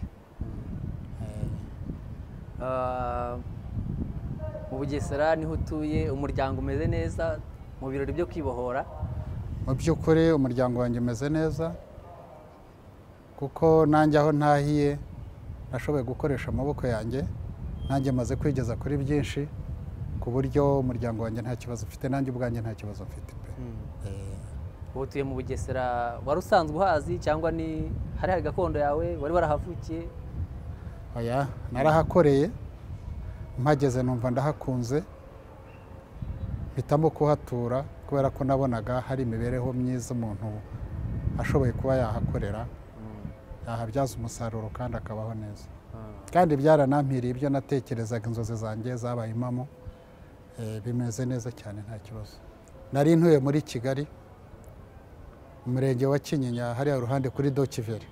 Ah, mu bugesera ni ho utuye umuryango umeze neza mu birori byo kwibohora. Mu by'ukuri umuryango wanjye umeze neza kuko nanjye aho ntahiye nashoboye gukoresha amaboko yanjye nanjye maze kwigeza kuri byinshi ku buryo umuryango wanjye nta kibazo ufite nanjye ubwanjye nta kibazo mfite pe. Eh, ubu utuye mu bugesera wari usanzwe uhazi cyangwa ni hari hari gakondo yawe wari warahavukiye? Oya narahakoreye mpageze numva ndahakunze mpitamo kuhatura kubera ko nabonaga hari imibereho myiza umuntu ashoboye kuba yahakorera yahabyaza umusaruro kandi akabaho neza. Kandi byaranampiriye ibyo natekerezaga inzozi zanjye zabaye impamo Eh, bimeze neza cyane nta kibazo. Nari ntuye muri kigali mu murenge wa kinyinya hariya uruhande kuri dokiveri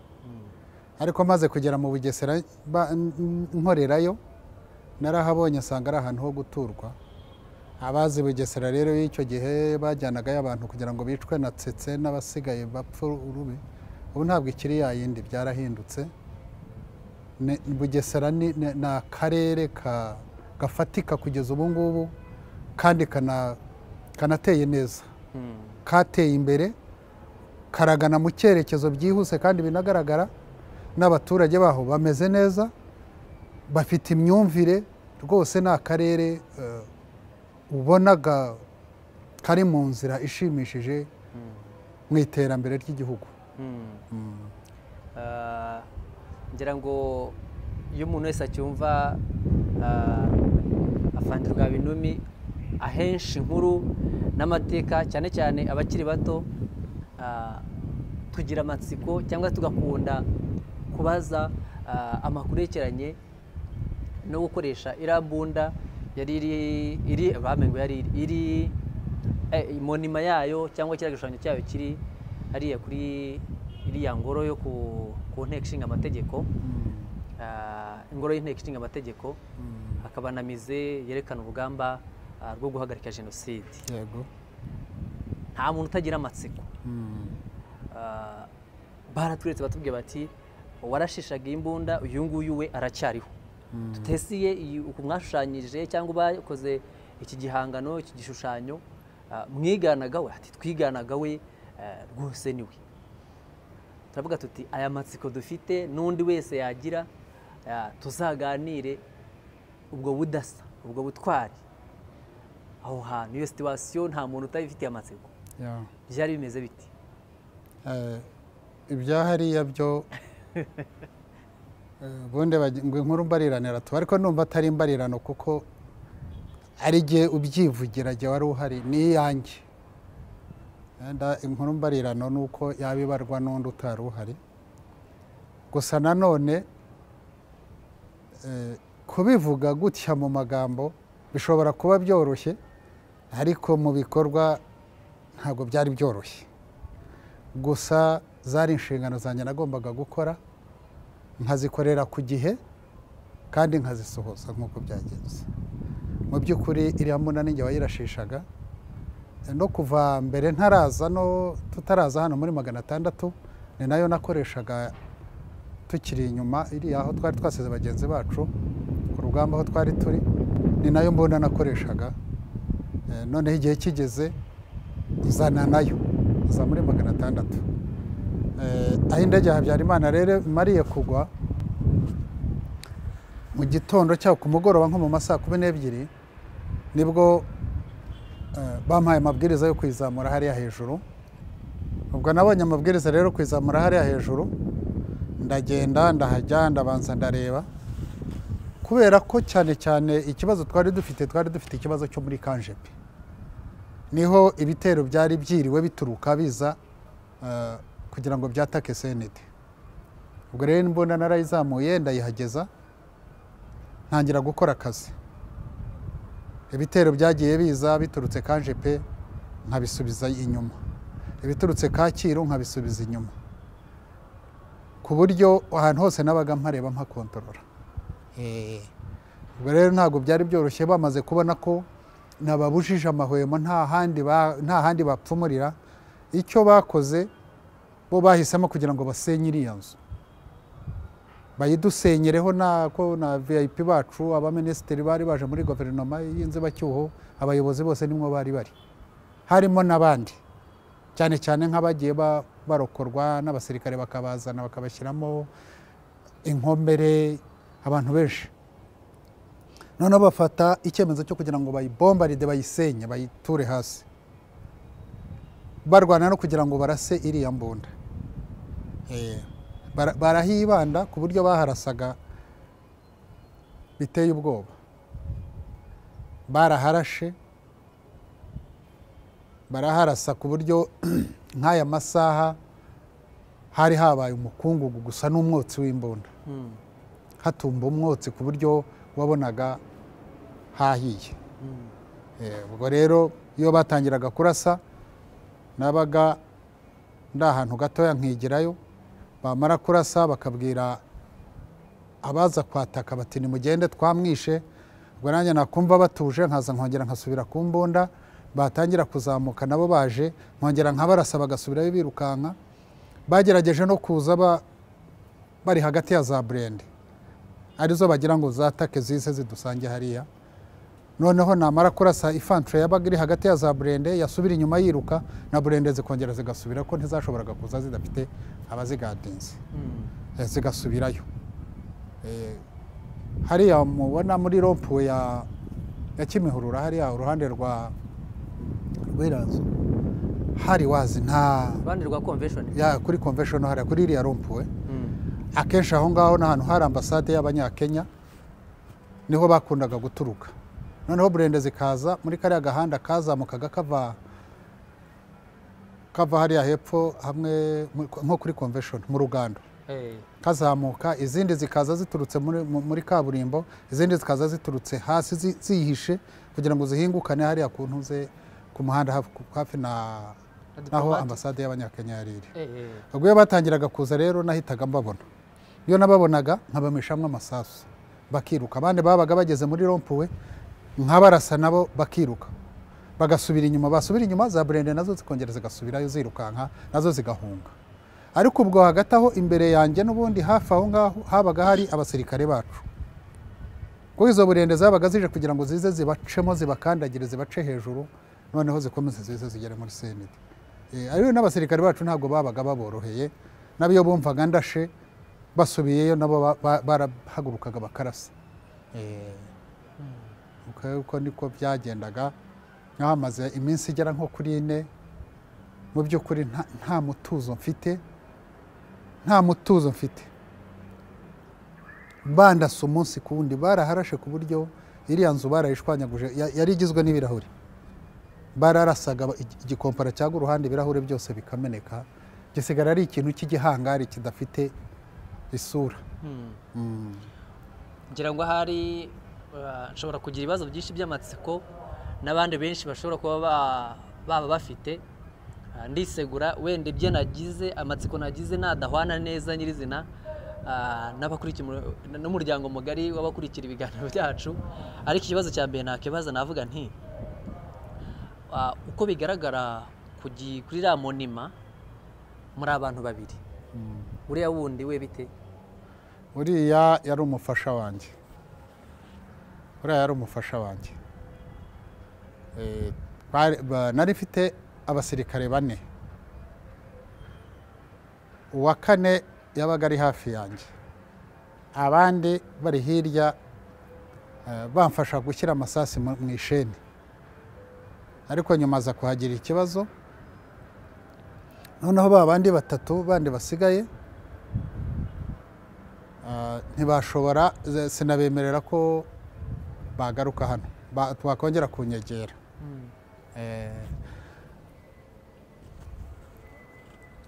ariko maze kugera mu bugesera nkorerayo narahabonye nsanga ari ahantu ho guturwa. Abazi bugesera rero y'icyo gihe bajyanagayo abantu kugira ngo bicwe na tsetse n'abasigaye bapfa urubi ubu ntabwo ikiri yayindi byarahindutse. Ne- bugesera ni akarere ka- gafatika kugeza ubu ngubu kandi kana- kanateye neza. Kateye imbere karagana mu cyerekezo byihuse kandi binagaragara n'abaturage baho bameze neza bafite imyumvire rwose ni akarere eh, ubonaga kari mu nzira ishimishije mu iterambere ry'igihugu. Ah, ngira ngo iyo umuntu wese acyumva ah, afandirwa binumi ahenshi inkuru n'amateka cyane cyane abakiri bato ah, tugira amatsiko cyangwa tugakunda kubaza amakuru yerekeranye no gukoresha iriya mbunda yari iri iri bamengo yari iri eh, monima yayo cyangwa kiriya gishushanyo cyayo kiri hariya kuri iriya ngoro yo ku, nteko ishinga amategeko Ah, ingoro y'inteko ishinga amategeko hakaba na mize yerekana urugamba ah, rwo guhagarika jenoside. Yego. Nta muntu utagira amatsiko. Ah, baratweretse batubwiye bati warashishaga imbunda uyu nguyu we aracyariho. Tutesiye iyi- uku mwashushanyije cyangwa bakoze iki gihangano iki gishushanyo ah, mwiganaga we ati twiganaga we eh, rwose ni we. Turavuga tuti aya matsiko dufite n'undi wese yagira ah, tuzaganire ubwo budasa ubwo butwari. Aho hantu iyo situwasiyo nta muntu utabifitiye amatsiko. Ya. byari bimeze biti Eh, ibya hariya byo ubundi ngo inkuru mbariranira tuba ariko numva atari imbarirano kuko ari igihe ubyivugira jya wari uhari ni iyanjye. Inkuru mbarirano ni uko yaba ibarwa n'undi utari uhari. Gusa nanone eh, kubivuga gutya mu magambo bishobora kuba byoroshye ariko mu bikorwa ntabwo byari byoroshye. Gusa zari inshingano zanjye nagombaga gukora nkazikorera ku gihe kandi nkazisohoza nk'uko byagenze. Mu by'ukuri iriya mbunda ninjye wayirashishaga no kuva mbere ntaraza no tutaraza hano muri magana atandatu ni na yo nakoreshaga tukiri inyuma iriya aho twari twasize bagenzi bacu ku rugamba aho twari turi ni na yo mbunda nakoreshaga Eh, noneho igihe kigeze nzana na yo za muri magana atandatu. Aho indege ya habyarimana rero imariye kugwa mu gitondo cyangwa ku mugoroba nko mu ma saa kumi n'ebyiri ni bwo eh, bampaye amabwiriza yo kwizamura hariya hejuru. Ubwo nabonye amabwiriza rero kwizamura hariya hejuru ndagenda ndahajya ndabanza ndareba. Kubera ko cyane cyane ikibazo twari dufite twari dufite ikibazo cyo muri kanjepe ni ho ibitero byari byiriwe bituruka biza eh, kugira ngo byatake senete ubwo rero imbunda narayizamuye ndayihageza ntangira gukora akazi. Ibitero byagiye biza biturutse kanjepe nkabisubiza inyuma. Ibiturutse kacyiru nkabisubiza inyuma. Ku buryo ahantu hose nabaga mpareba mpakontorora ubwo rero ntabwo byari byoroshye bamaze kubona ko nababujije amahwemo nta handi ba- nta handi bapfumurira. Icyo bakoze bo bahisemo kugira ngo basenye iriya nzu. Bayidusenyereho nako na vip bacu abaminisitiri bari baje muri guverinoma y'inzibacyuho abayobozi bose nimwo bari bari. Harimo n'abandi. Cyane cyane nk'abagiye ba- barokorwa n'abasirikare bakabazana bakabashyiramo inkomere abantu benshi. Noneho bafata icyemezo cyo kugira ngo bayibombaride bayisenye bayiture hasi. Barwana no kugira ngo barase iriya mbunda. Barahibanda ku buryo baharasaga biteye ubwoba. Baraharashe baraharasa ku buryo nk'aya masaha hari habaye umukungugu gusa n'umwotsi w'imbunda. Hatumba umwotsi ku buryo wabonaga hahiye. Eh, ubwo rero iyo batangiraga kurasa nabaga ndi ahantu gatoya nkigirayo bamara kurasa bakabwira abaza kwataka bati nimugende twamwishe. Ubwo nanjye nakumva batuje nkaza nkongera nkasubira ku mbunda batangira kuzamuka nabo baje nkongera nkabarasa bagasubirayo birukanka. Bagerageje no kuza ba- bari hagati ya za burende ari zo bagira ngo zatake zize zidusange hariya. Noneho namara kurasa ifantire yabaga iri hagati ya za burende yasubira inyuma yiruka na burende zikongera zigasubira ko ntizashoboraga kuza zidafite abazigadinze Eh, zigasubirayo. Eh, hariya mubona muri rompuwe ya ya kimihurura hariya uruhande rwa rw'iranzu hari wazi nta uruhande rwa convention. Ya kuri convention hariya kuri iriya rompuwe. Akenshi aho ngaho ni ahantu hari ambasade y'abanyakenya ni ho bakundaga guturuka. Noneho burende zikaza muri kariya gahanda kazamukaga kava kava hariya hepfo hamwe nko kuri convention mu rugando. Kazamuka izindi zikaza ziturutse muri, mu- muri kaburimbo izindi zikaza ziturutse hasi zi- zihishe kugira ngo zihingukane hariya ku ntuze ku muhanda hafi, na naho ambasade y'abanyakenya yari iri ubwo iyo batangiraga kuza rero nahitaga mbabona. Iyo nababonaga nkabamishamwo amasasu bakiruka. Abandi babaga bageze muri rompuwe nkabarasa nabo bakiruka. Bagasubira inyuma basubira inyuma za burende na zo zikongera zigasubirayo zirukanka na zo zigahunga. Ariko ubwo hagati aho imbere yanjye n'ubundi hafi aho ngaho habaga hari abasirikare bacu. Kuko izo burende zabaga zije kugira ngo zize zibacemo zibakandagire zibace hejuru noneho zikomeze zize zigere muri senide Eh, ariko n'abasirikare bacu ntabwo babaga baboroheye nabo bumvaga ndashe basubiyeyo nabo ba- ba- barahagurukaga bakarasa. Eh, uko- niko byagendaga nkahamaze iminsi igera nko kuri ine mu by'ukuri nta- mutuzo mfite nta mutuzo mfite bandasa umunsi ku wundi baraharashe ku buryo iriya nzu barayishwanyaguje ya- yari igizwe n'ibirahuri bararasaga ba- igi- igikompara cyangwa uruhande ibirahure byose bikameneka gisigara ari ikintu cy'igihangari kidafite isura Hmm. Mm. ngira ngo ahari nshobora kugira ibibazo byinshi by'amatsiko n'abandi benshi bashobora kuba ba- baba bafite. Uh, ndisegura wenda ibyo nagize amatsiko nagize nadahwana neza nyirizina umur- n'umuryango mugari w'abakurikira ibiganiro byacu ariko ikibazo cya mbere nakibaza navuga nti uh, uko bigaragara kuri monima muri abantu babiri. Uriya wundi we bite? Uriya yari umufasha wanjye. Uriya yari umufasha wanjye nari mfite abasirikare bane uwa kane yabaga ari hafi yanjye. Abandi bari hirya eh, bamfasha gushyira amasasi mu isheni. Ariko nyuma aza kuhagira ikibazo. Noneho ba bandi batatu bandi basigaye Ah, ntibashobora sinabemerera ko bagaruka hano. Bakongera kunyegera. Eh,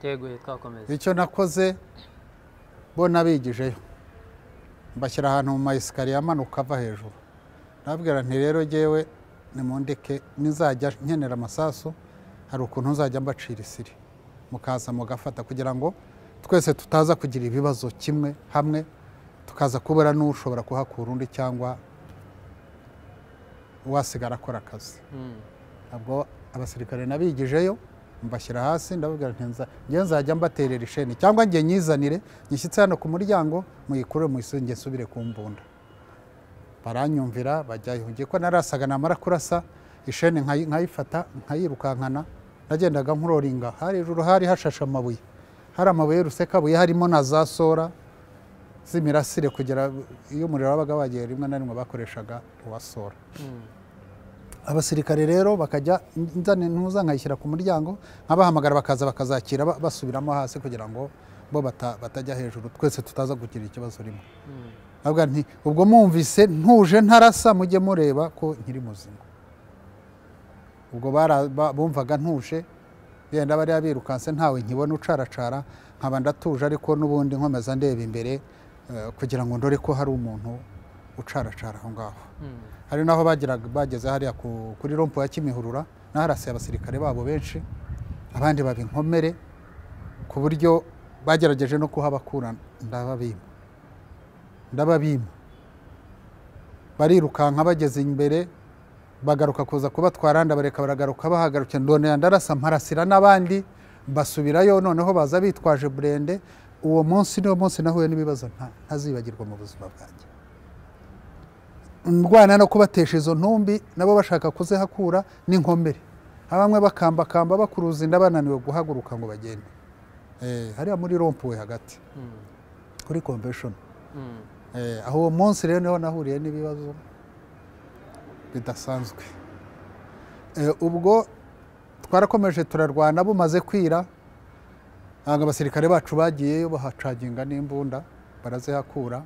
yeguye twakomeza icyo nakoze bo nabigijeyo. Mbashyira ahantu mu mayesikariye amanuka ava hejuru. Nabwira nti rero jyewe nimundeke nizajya nkenera amasasu hari ukuntu nzajya mbacira isiri. Mukaza mugafata kugira ngo twese tutaza kugira ibibazo kimwe hamwe tukaza kubura n'ushobora kuhakura undi cyangwa uwasigara akora akazi. Mm. ntabwo abasirikare nabigijeyo mbashyira hasi ndababwira njye nzajya mbaterera isheni. Cyangwa njye nyizanire nyishyitse hano ku muryango muyikure muyisenge nsubire ku mbunda. Baranyumvira bajyayo. Ngiye ko narasaga namara kurasa isheni nkayi- nkayifata nkayirukankana nagendaga nkuroringa. Hari hejuru hari hashashe amabuye. Hari amabuye y'urusekabuye harimo na za sora z'imirasire kugera iyo umuriro wabaga wagiye rimwe na rimwe bakoreshaga uwa sora Mm. abasirikare rero bakajya ntuza nkayishyira ku muryango nkabahamagara bakaza bakazakira ba- basubiramo hasi kugira ngo bo bata- batajya hejuru twese tutaza kugira ikibazo rimwe Mm. nti ubwo mwumvise ntuje ntarasa mujye mureba ko nkiri muzima ubwo bumvaga ntuje yenda bariya birukanse ntawe nkibona ucaracara nkaba ndatuje ariko n'ubundi nkomeza ndeba imbere kugira ngo ndore ko hari umuntu ucaracara aho ngaho. Mm. hari naho bageze hariya ku- kuri rompo ya kimihurura naharasiye abasirikare babo benshi abandi baba inkomere ku buryo bagerageje no kuhabakura ndababima ndababima barirukanka bageze imbere bagaruka kuza kubatwara ndabareka baragaruka bahagarukira ndonera ndarasa mparasira n'abandi basubirayo noneho baza bitwaje burende uwo munsi niwo munsi nahuye n'ibibazo nta- ntazibagirwa mu buzima bwanjye. Ndwana no kubatesha izo ntumbi nabo bashaka kuzihakura n'inkomere bamwe bakambakamba bakuruza inda bananiwe guhaguruka ngo bagende. Eh, hariya muri rompuwe hagati. Mm. kuri convention. Mm. Eh, aho uwo munsi rero ni ho nahuriye n'ibibazo bidasanzwe. Eh, ubwo twarakomeje turarwana bumaze kwira ntabwo abasirikare bacu bagiyeyo bahacaginga n'imbunda barazihakura.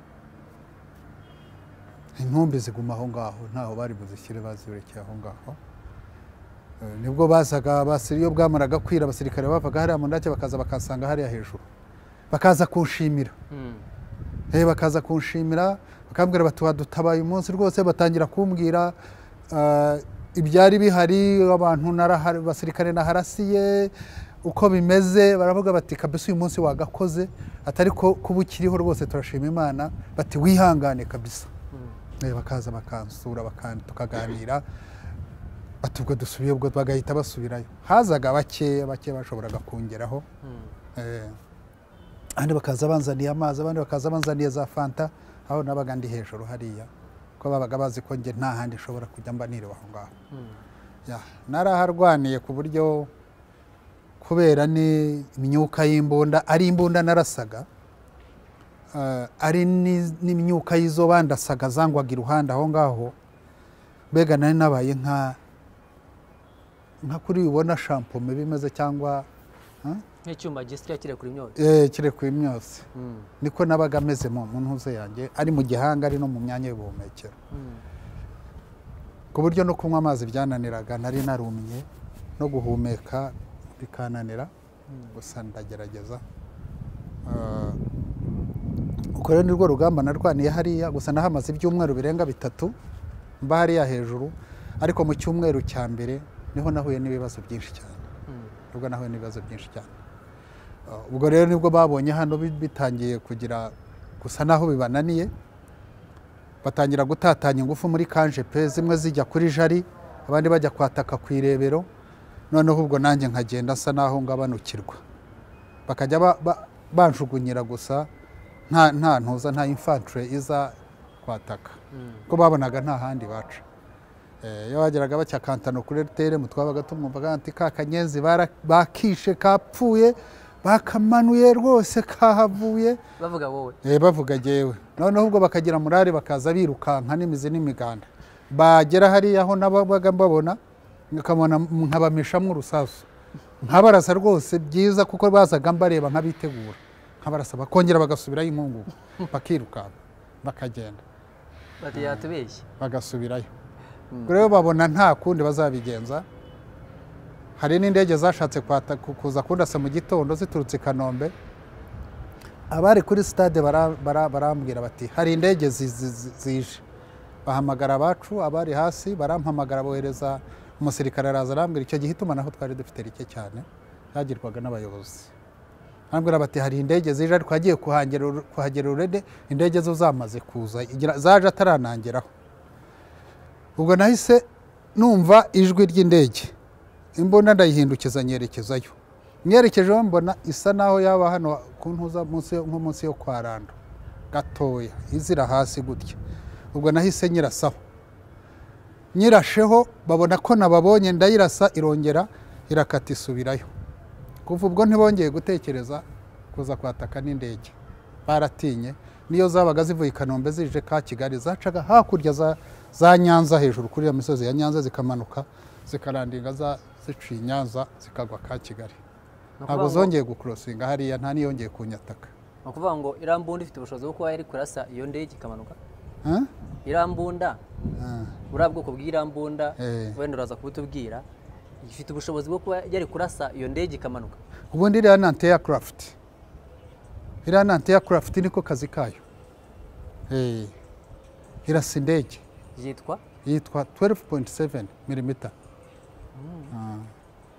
Intumbi ziguma aho ngaho ntaho bari buzishyire bazirekeye aho ngaho. Eh, ni bwo bazaga iyo bwamaraga kwira abasirikare bavaga hariya mu ndake bakaza bakasanga hariya hejuru. Bakaza kunshimira. Mm. Eh, bakaza kunshimira bakambwira bati wadutabaye umunsi rwose batangira kumbwira ah, ibyari bihari abantu narahari basirikare naharasiye uko bimeze baravuga bati kabisa uyu munsi wagakoze. Atari ko kuba ukiriho rwose turashima imana bati wihangane kabisa. Eh, bakaza bakansura bakan- tukaganira. Bati ubwo dusubiye ubwo bagahita basubirayo. Hazaga bakeya bake bashoboraga kungeraho. Eh, abandi bakaza banzaniye amazi abandi bakaza banzaniye za fanta aho nabaga ndi hejuru hariya. Ko babaga bazi ko njye nta handi nshobora kujya mba niriwe aho ngaho. Ya, naraharwaniye ku buryo kubera ni imyuka y'imbunda ari imbunda narasaga eh, ari ni- n'imyuka y'izo bandasaga zangwaga iruhande aho ngaho mbega nari nabaye nka nka kuri ubona shampome bimeze cyangwa huh? nk'icyuma gisya kiri kuri myotsi Eh, kirekuye imyotsi Mm. niko nabaga ameze mu mu ntuze yanjye ari mu gihanga ari no mu myanya y'ubuhumekero Mm. ku buryo no kunywa amazi byananiraga nari narumye no guhumeka bikananira gusa ndagerageza. Ah, uko rero nirwo rugamba narwaniye hariya gusa nahamaze ibyumweru birenga bitatu mba hariya hejuru ariko mu cyumweru cya mbere ni ho nahuye n'ibibazo byinshi cyane. Nibwo nahuye n'ibibazo byinshi cyane. Ah, ubwo rero ni bwo babonye hano bi- bitangiye kugira gusa naho bibananiye batangira gutatanya ingufu muri kanje pe zimwe zijya kuri jari abandi bajya kwataka ku irebero. Noneho ubwo nanjye nkagenda asa naho ngabanukirwa. Bakajya ba- ba- banjugunyira gusa nta ntuza nta infantire iza kwataka. Ko babonaga nta handi baca. Eh, iyo bageraga bacyakantana kuri rtr twabaga tumwumvaga ati ka kanyenzi bakishe kapfuye bakamanuye rwose kahavuye. Bavuga wowe. Eh, bavuga jyewe noneho ubwo bakagira murari bakaza birukanka n'imizi n'imiganda. Bagera hariya aho nabaga mbabona nkabona nkabamishamo urusasu. Nkabarasa rwose byiza kuko bazaga mbareba nkabitegura. Nkabarasa bakongera bagasubirayo inkungugu bakirukanka bakagenda. Bagasubirayo. Rero babona nta kundi bazabigenza hari n'indege zashatse kuza kundasa mu gitondo ziturutse i kanombe. Abari kuri sitade bara- bara- barambwira bati hari indege zi- zi- zi- zije. Bahamagara abacu abari hasi barampamagara bohereza umusirikare araza arambwira icyo gihe itumanaho twari dufite rike cyane ryagirwaga n'abayobozi. Arambwira bati hari indege zije ariko hagiye kuhagera uru- kuhagera urede indege zo zamaze kuza zaje ataranangeraho. Ubwo nahise numva ijwi ry'indege. Imbunda ndayihindukiza nyerekezayo. Nyerekejeho mbona isa naho yaba hano ku ntuza nko munsi yo kwa rando. Gatoya izira hasi gutya. Ubwo nahise nyirasaho. Nyirasheho babona ko nababonye ndayirasa irongera irakata isubirayo. Kuva ubwo ntibongeye gutekereza kuza kwataka n'indege. Baratinye. Niyo zabaga zivuye i kanombe zije ka kigali zacaga hakurya za, za nyanza hejuru. Kuri iyo misozi ya nyanza zikamanuka zikarandinga ziciye nyanza zikagwa ka kigali. Ntabwo zongeye gukurosinga hariya nta niyongeye kunyataka. Ni ukuvuga ngo iriya mbunda ifite ubushobozi bwo kuba yari kurasa iyo ndege ikamanuka? Huh? iriya mbunda Ah. buriya bwoko bw'iriya mbunda Eh. wenda uraza kubutubwira ifite ubushobozi bwo kuba yari kurasa iyo ndege ikamanuka. Ubundi iriya ni anti-aircraft iriya ni anti-aircraft niko kazi kayo. Eh, irasa indege. Yitwa? Yitwa 12.7 mm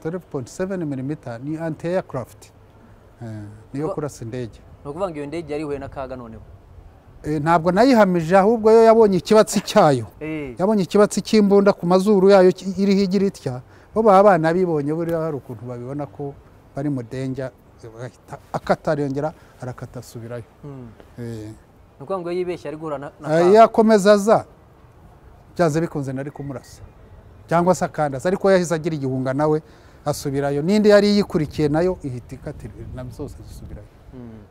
12.7 mm ni anti-aircraft Eh, niyo Kuba- kurasa indege. Ni ukuvuga ngo iyo ndege yari ihuye n'akaga noneho. Eh, ntabwo nayihamije ahubwo yo yabonye ikibatsi cyayo Eh. yabonye ikibatsi cy'imbunda ku mazuru yayo iriho igira itya bo baba banabibonye buriya hari ukuntu babibona ko bari mu denja bagahita akata yongera arakata asubirayo Mm. Eh. ni ukuvuga ngo yibeshye ari guhura na na Eh, kaga. iyo akomeza aza byanze bikunze nari kumurasa cyangwa se akandaza ariko yahise agira igihunga nawe asubirayo n'indi yari yikurikiye na yo ihita ikatira na zose zisubirayo Mm. Eh.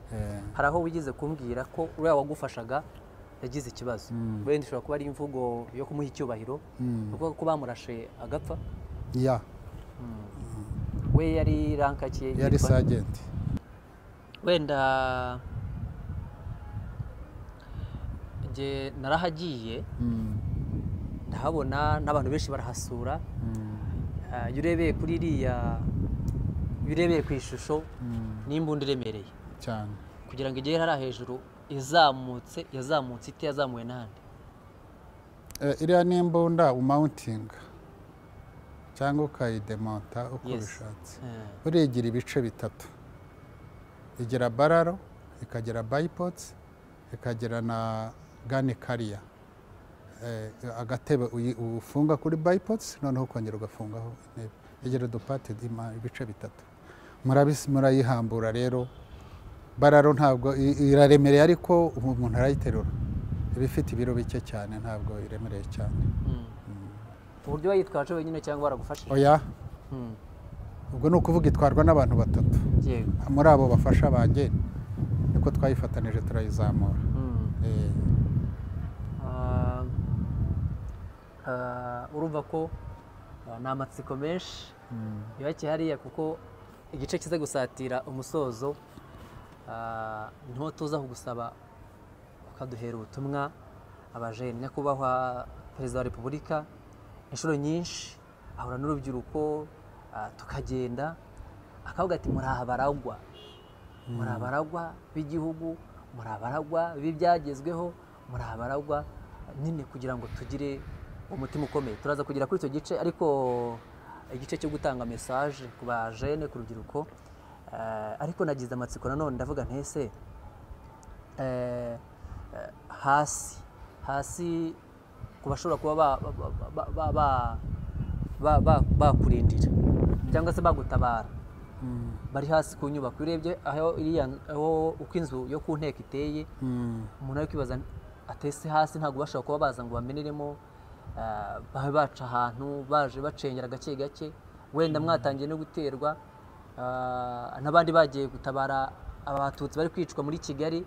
Hari aho wigeze kumbwira ko uriya wagufashaga yagize ikibazo? Wenda ishobora kuba ari imvugo yo kumuha icyubahiro. Mm. ni ukuvuga ko bamurashe agapfa? Ya. We yari rankakiye yari sajenti wenda njye narahagiye ndahabona n'abantu benshi barahasura. Ah, iyo urebeye kuri iriya iyo urebeye ku ishusho ni imbunda iremereye cyane. Kugira ngo igere hariya hejuru izamutse yazamutse ite yazamuwe n'ahandi? Eh, iriya ni imbunda umawuntinga cyangwa ukayidemonta uko bishatse Eh. buriya igira ibice bitatu. Igira bararo ikagira bayipotsi ikagira na gani kariya Eh, agatebe ufunga kuri bayipotsi noneho ukongera ugafungaho intebe. Igira udupati ibice bitatu. Murayihambura rero bararo ntabwo iraremereye ariko umuntu arayiterura iba ifite ibiro bike cyane ntabwo iremereye cyane. Uburyo wayitwaje wenyine cyangwa waragufashije oya. Mm. ubwo ni ukuvuga itwarwa n'abantu batatu. Muri abo bafasha banjye niko twayifatanije turayizamura. Eh, Ah, ah, urumva ko ah, ni amatsiko menshi yubakiye hariya kuko igice kiza gusatira umusozo ni ho tuza kugusaba ukaduhera ubutumwa. Abajene nyakubahwa perezida wa repubulika inshuro nyinshi ahura n'urubyiruko ah, tukagenda. Akavuga ati muri abaragwa muri abaragwa b'igihugu muri abaragwa b'ibyagezweho muri abaragwa nyine kugira ngo tugire umutima ukomeye. Turaza kugera kuri icyo gice ariko igice cyo gutanga mesaje ku bajene ku rubyiruko ariko nagize amatsiko nanone ndavuga ntese eh, eh, hasi hasi ku bashobora kuba ba- ba- ba- ba- ba- ba- ba- bakurindira cyangwa se bagutabara. Bari hasi ku nyubako. Urebye aho iriya aho uko inzu yo ku nteko iteye umuntu ari kwibaza atese hasi ntabwo bashobora kuba baza ngo bameneremo? Babe baca ahantu baje bacengera gake gake. Wenda mwatangiye no guterwa n'abandi bagiye gutabara abatutsi bari kwicwa muri kigali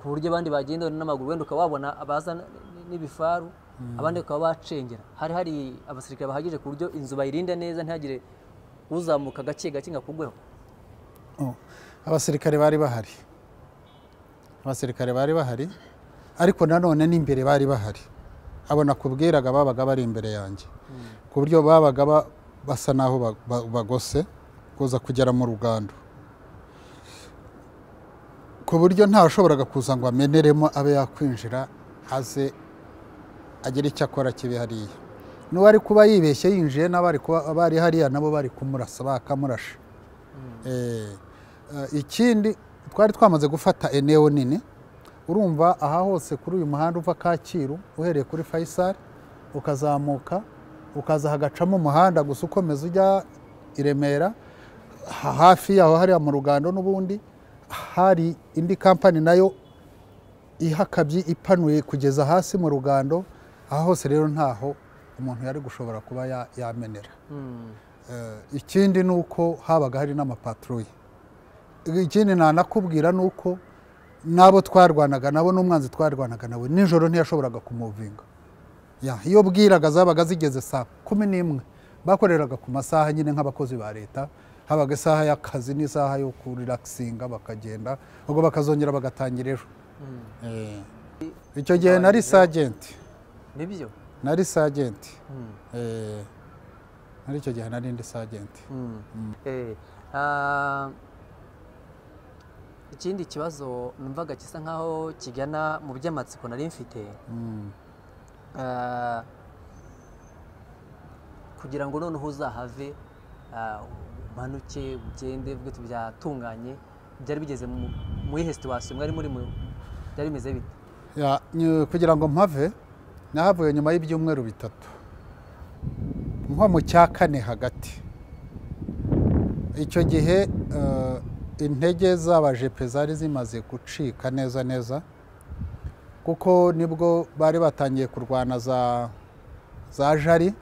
ku buryo abandi bagenda n'amaguru wenda ukaba wabona abaza n'ibifaru abandi bakaba bacengera. Hari hari abasirikare bahagije ku buryo inzu bayirinda neza ntihagire uzamuka gake gake ngo akugweho. Oh, abasirikare bari bahari. Abasirikare bari bahari ariko nanone n'imbere bari bahari. Abo nakubwiraga babaga bari imbere yanjye. Ku buryo babaga ba- basa naho ba- ba- bagose kuza kugera mu rugando. Ku buryo ntawashoboraga kuza ngo ameneremo abe yakwinjira aze agire icyo akora kibe hariya. N'uwari kuba yibeshye yinjiye n'abari kuba bari hariya nabo bari kumurasa bakamurasha. Eh, eh, ikindi twari twamaze gufata eneo nini urumva aha hose kuri uyu muhanda uva kacyiru uhereye kuri fayisari ukazamuka ukaza hagacamo umuhanda gusa ukomeza ujya i remera hafi yaho hariya mu rugando n'ubundi hari indi kampani na yo ihakabye ipanuye kugeza hasi mu rugando aha hose rero ntaho umuntu yari gushobora kuba ya- yamenera. Eh, ikindi ni uko habaga hari n'amapaturuye ikindi nanakubwira ni uko n'abo twarwanaga nabo n'umwanzi twarwanaga nawe nijoro ntiyashoboraga kumuvinga. Ya, iyo bwiraga zabaga zigeze saa kumi n'imwe bakoreraga ku masaha nyine nk'abakozi ba leta habaga isaha y'akazi n'isaha yo kurirakisinga bakagenda ubwo bakazongera bagatangira ejo. Eh, icyo gihe nari sajenti ni byo? Nari sajenti Eh, muri icyo gihe nari ndi sajenti Eh, ah, ikindi kibazo numvaga gisa nkaho kigana mu by'amatsiko nari mfite. Ah, kugira ngo noneho uzahave umanuke ugende uvuge uti byatunganye byari bigeze mu mu iyihe situwasiyo mwari muri mu- byari bimeze bite? Kugira ngo mpave nahavuye nyuma y'ibyumweru bitatu. Nko mu cya kane hagati. Icyo gihe eh, intege z'abajepe zari zimaze gucika neza neza kuko ni bwo bari batangiye kurwana za jari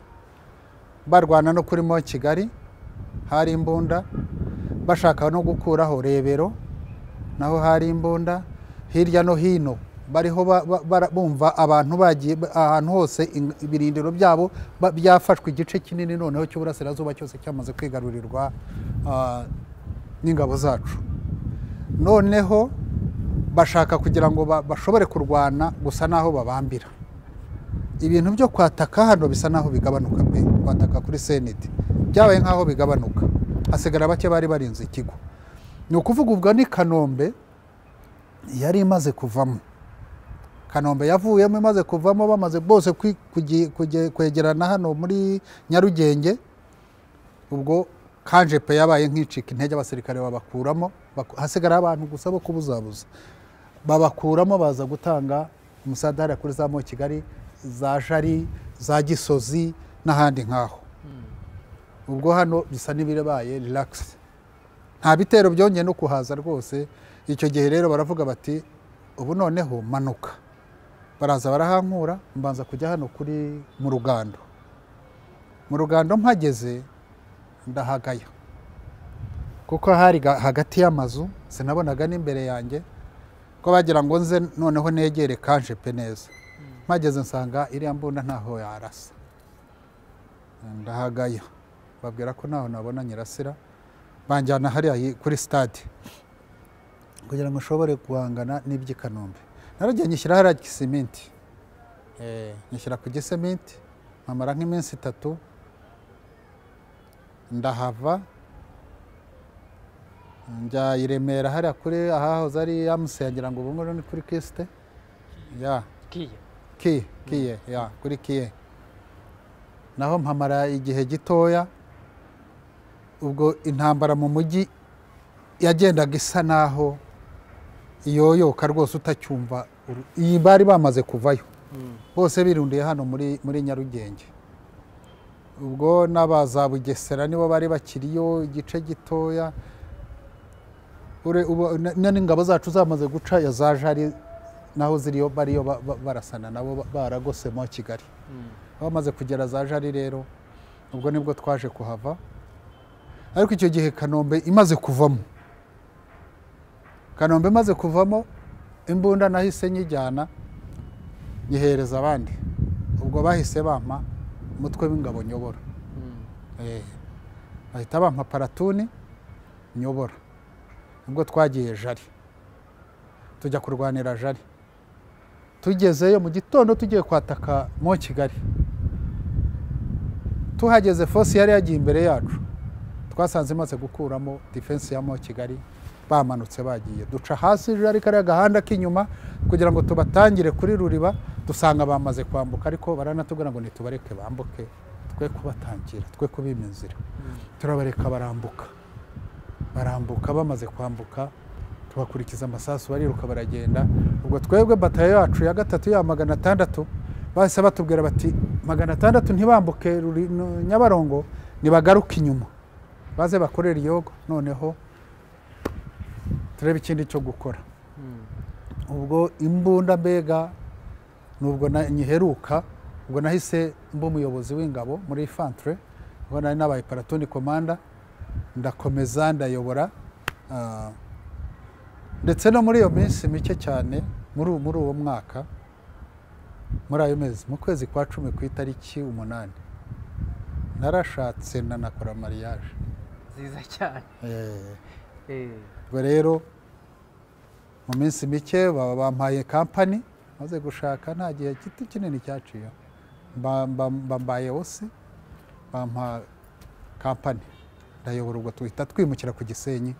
barwana no kuri mo kigali hari imbunda bashaka no gukuraho rebero naho hari imbunda hirya no hino bariho bumva abantu bagiye ba- ahantu hose ibirindiro byabo byafashwe igice kinini noneho cy'uburasirazuba cyose cyamaze kwigarurirwa ah, n'ingabo zacu. Noneho bashaka kugira ngo ba- bashobore kurwana gusa n'aho babambira. Ibintu byo kwataka hano bisa n'aho bigabanuka pe kwataka kuri seneti. Byabaye nk'aho bigabanuka. Hasigara bake bari barinze ikigo. Ni ukuvuga ubwo ni kanombe yari imaze kuvamo. Kanombe yavuyemo imaze kuvamo bamaze bose kwegerana hano muri nyarugenge. Ubwo kanjepe yabaye nk'icika intege abasirikare babakuramo baku- hasigara abantu gusa bo kubuzabuza. Babakuramo baza gutanga umusadari kuri za mo kigali za jari za gisozi n'ahandi nk'aho. Ubwo hano bisa n'ibibaye relax. Nta bitero byongeye no kuhaza rwose. Icyo gihe rero baravuga bati ubu noneho manuka. Baraza barahankura mbanza kujya hano kuri mu rugando mu rugando mpageze ndahagaya kuko hari ga- hagati y'amazu sinabonaga n'imbere yanjye ko bagira ngo nze noneho negere kanjepe neza. Mpageze nsanga iriya mbunda ntaho yarasa. Ndahagaya babwira ko ntaho nabona nyirasira banjyana hariya kuri stade kugira ngo nshobore guhangana n'iby'i kanombe. Naragiye nyishyira hariya gisimenti Eh, nyishyira ku gisementi mpamara nk'iminsi itatu ndahava njya i remera hariya kuri ahahoze ari yamusi yagira ngo ubu ngubu ni kuri kisite ya. Kiye. Kiye kiye ya kuri kiye. Naho mpamara igihe gitoya ubwo intambara mu mujyi yagendaga isa naho iyoyoka rwose utacyumva iyi bari bamaze kuvayo. Bose birundiye hano muri nyarugenge. Ubwo n'abaza bugesera nibo bari bakiriyo igice gitoya. N'ingabo zacu zamaze guca ya za jari naho ziriyo bariyo ba- ba- barasana nabo ba- baragosemo kigali. Bamaze kugera za jari rero ubwo ni bwo twaje kuhava. Ariko icyo gihe kanombe imaze kuvamo. Kanombe imaze kuvamo imbunda nahise nyijyana nyihereza abandi. Ubwo bahise bampa umutwe w'ingabo nyobora. Eh, bahita bampa paratuni nyobora. Ubwo twagiye jari tujya kurwanira jari tugezeyo mu gitondo tugiye kwataka mo kigali. Tuhageze fosi yari yagiye imbere yacu. Twasanze imaze gukuramo defense ya mo kigali bamanutse bagiye. Duca hasi jari kariya gahanda k'inyuma kugira ngo tubatangire kuri ruriba dusanga bamaze kwambuka ariko baranatubwira ngo nitubareke bambuke. Twe kubatangira twe kubima inzira turabareka barambuka. Barambuka bamaze kwambuka tubakurikiza amasasu bariruka baragenda. Ubwo twebwe batayo yacu ya gatatu ya magana atandatu bahise batubwira bati magana atandatu ntibambuke nyabarongo nibagaruke inyuma. Baze bakorera iyogo noneho turebe ikindi cyo gukora. Ubwo imbunda mbega nubwo nyiheruka ubwo nahise mba umuyobozi w'ingabo muri infantry ubwo nari nabaye paratoni komanda ndakomeza ndayobora ah, ndetse no muri iyo minsi mike cyane muri uwo- mwaka muri ayo mezi mu kwezi kwa cumi ku itariki umunani narashatse nanakora mariage. Nziza cyane. Eh, Eh, ubwo rero mu minsi mike baba bampaye kampani maze gushaka nta gihe giti kinini cyaciye Mba- mba- mba mbaye osi bampa kampani ndayobora ubwo tuhita twimukira ku gisenyi.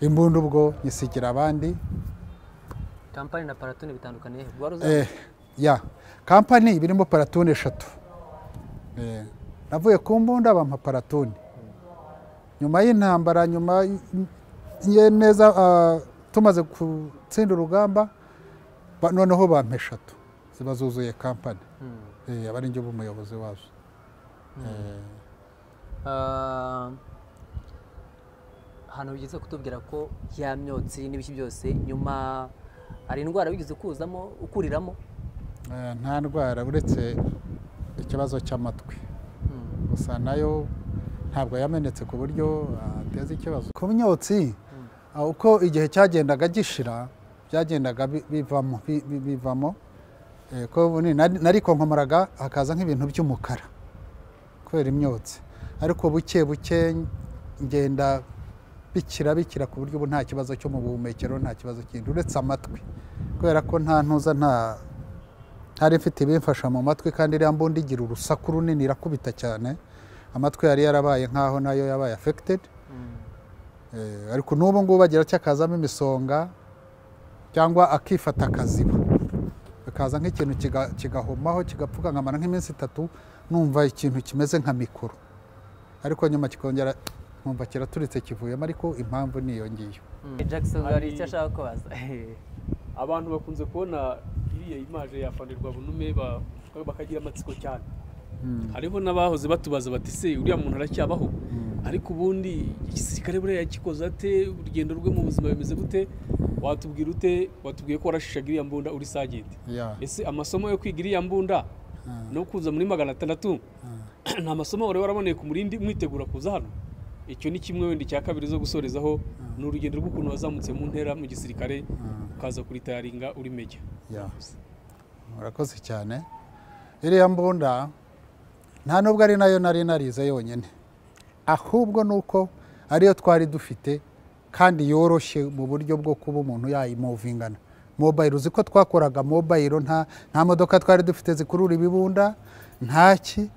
Imbunda ubwo nyisigira abandi. Kampani na wari uzi Eh, ya. Kampani birimo paratuni eshatu. Eh, navuye ku mbunda bampa paratuni nyuma y'intambara nyuma ye neza tumaze gutsinda urugamba ba- noneho bampa eshatu ziba zuzuye kampani Eh, aba ari njye umuyobozi wazo. Eh, Ah, hano bigeze kutubwira ko ya myotsi n'ibiki byose nyuma hari indwara wigeze kuzamo ukuriramo? Eh, nta ndwara uretse ikibazo cy'amatwi. Gusa na yo ntabwo yamenetse ku buryo ateza ikibazo. Ku myotsi ah, uko igihe cyagendaga gishira byagendaga bi- bivamo bi- bi- bivamo. Eh, ko nari- narikonkomoraga hakaza nk'ibintu by'umukara kubera imyotsi. Ariko buke buke ngenda bikira bikira ku buryo ubu nta kibazo cyo mu buhumekero nta kibazo kindi uretse amatwi. Kubera ko nta ntuza nta ntari mfite ibimfasha mu matwi kandi iriya mbunda igira urusaku runini irakubita cyane. Amatwi yari yarabaye nk'aho na yo yabaye affected. Eh, ariko n'ubu ngubu bagira cyo akazamo imisonga cyangwa akifata akaziba. Bikaza nk'ikintu kiga- kigahomaho kigapfuka nkamara nk'iminsi itatu numva ikintu kimeze nka mikoro. Ariko nyuma kikongera nkumva kiraturitse kivuyemo ariko impamvu ni iyo ngiyo jackson hari icyo ashaka kubaza? abantu bakunze kubona iriya imaje ya fanirwa bunume ba- bakagira amatsiko cyane. Hariho n'abahoze batubaza bati se uriya muntu aracyabaho? Ariko ubundi igisirikare buriya yakikoze ate? Urugendo rwe mu buzima bimeze gute? Watubwira ute? Watubwiye ko warashishaga iriya mbunda uri sagenti Ya. ese amasomo yo kwiga iriya mbunda no kuza muri magana atandatu? Ni amasomo wari waraboneye ku murindi mwitegura kuza hano? Icyo ni kimwe wenda icya kabiri zo gusorezaho. Ni urugendo rw'ukuntu wazamutse mu ntera mu gisirikare ukaza kuritayaringa uri meja Ya. murakoze cyane. Iriya mbunda nta nubwo ari na yo nari narize yonyine. Ahubwo ni uko ariyo twari dufite kandi yoroshye mu buryo bwo kuba umuntu yayimuvingana mobayiro uzi ko twakoraga mobayiro nta nta modoka twari dufite zikurura ibibunda ntaki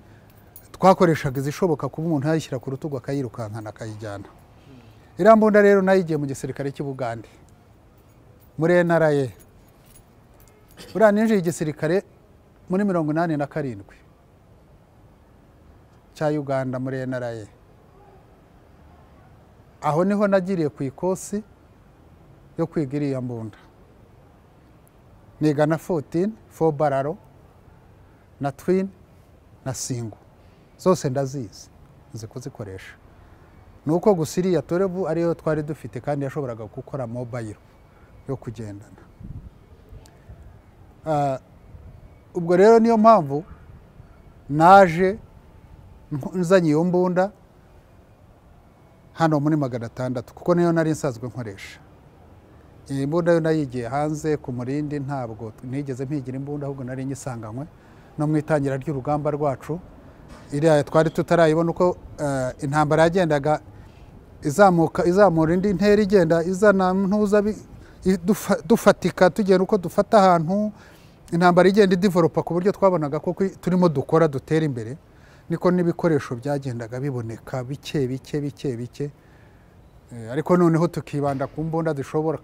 twakoreshaga izishoboka kuba umuntu yayishyira ku rutugu akayirukankana akayijyana. Iriya mbunda rero na yo igiye mu gisirikare cy'i Bugande muri NRA buriya ninjiye igisirikare muri mirongo inani na karindwi. Cya uganda muri NRA aho ni ho nagiriye ku ikosi yo kwiga iriya mbunda. Niga na 14 4 bararo na twin na singo zose ndazizi nzi kuzikoresha. Ni uko gusa iriya torebu ariyo twari dufite kandi yashoboraga gukora mobayiro yo kugendana. Ah, ubwo rero niyo mpamvu naje nzanye iyo mbunda hano muri magana atandatu kuko niyo nari nsanzwe nkoresha. Iyi mbunda yo nayigiye hanze ku murindi ntabwo nigeze mpigira imbunda ahubwo nari nyisanganywe no mu itangira ry'urugamba rwacu iriya twari tutarayibona uko eh, intambara yagendaga izamuka izamura indi ntera igenda izana ntuza dufatika tugenda uko dufata ahantu intambara igenda idivoropa ku buryo twabonaga ko turimo dukora dutera imbere. Niko n'ibikoresho byagendaga biboneka bike bike bike bike. Eh, ariko noneho tukibanda ku mbunda zishobora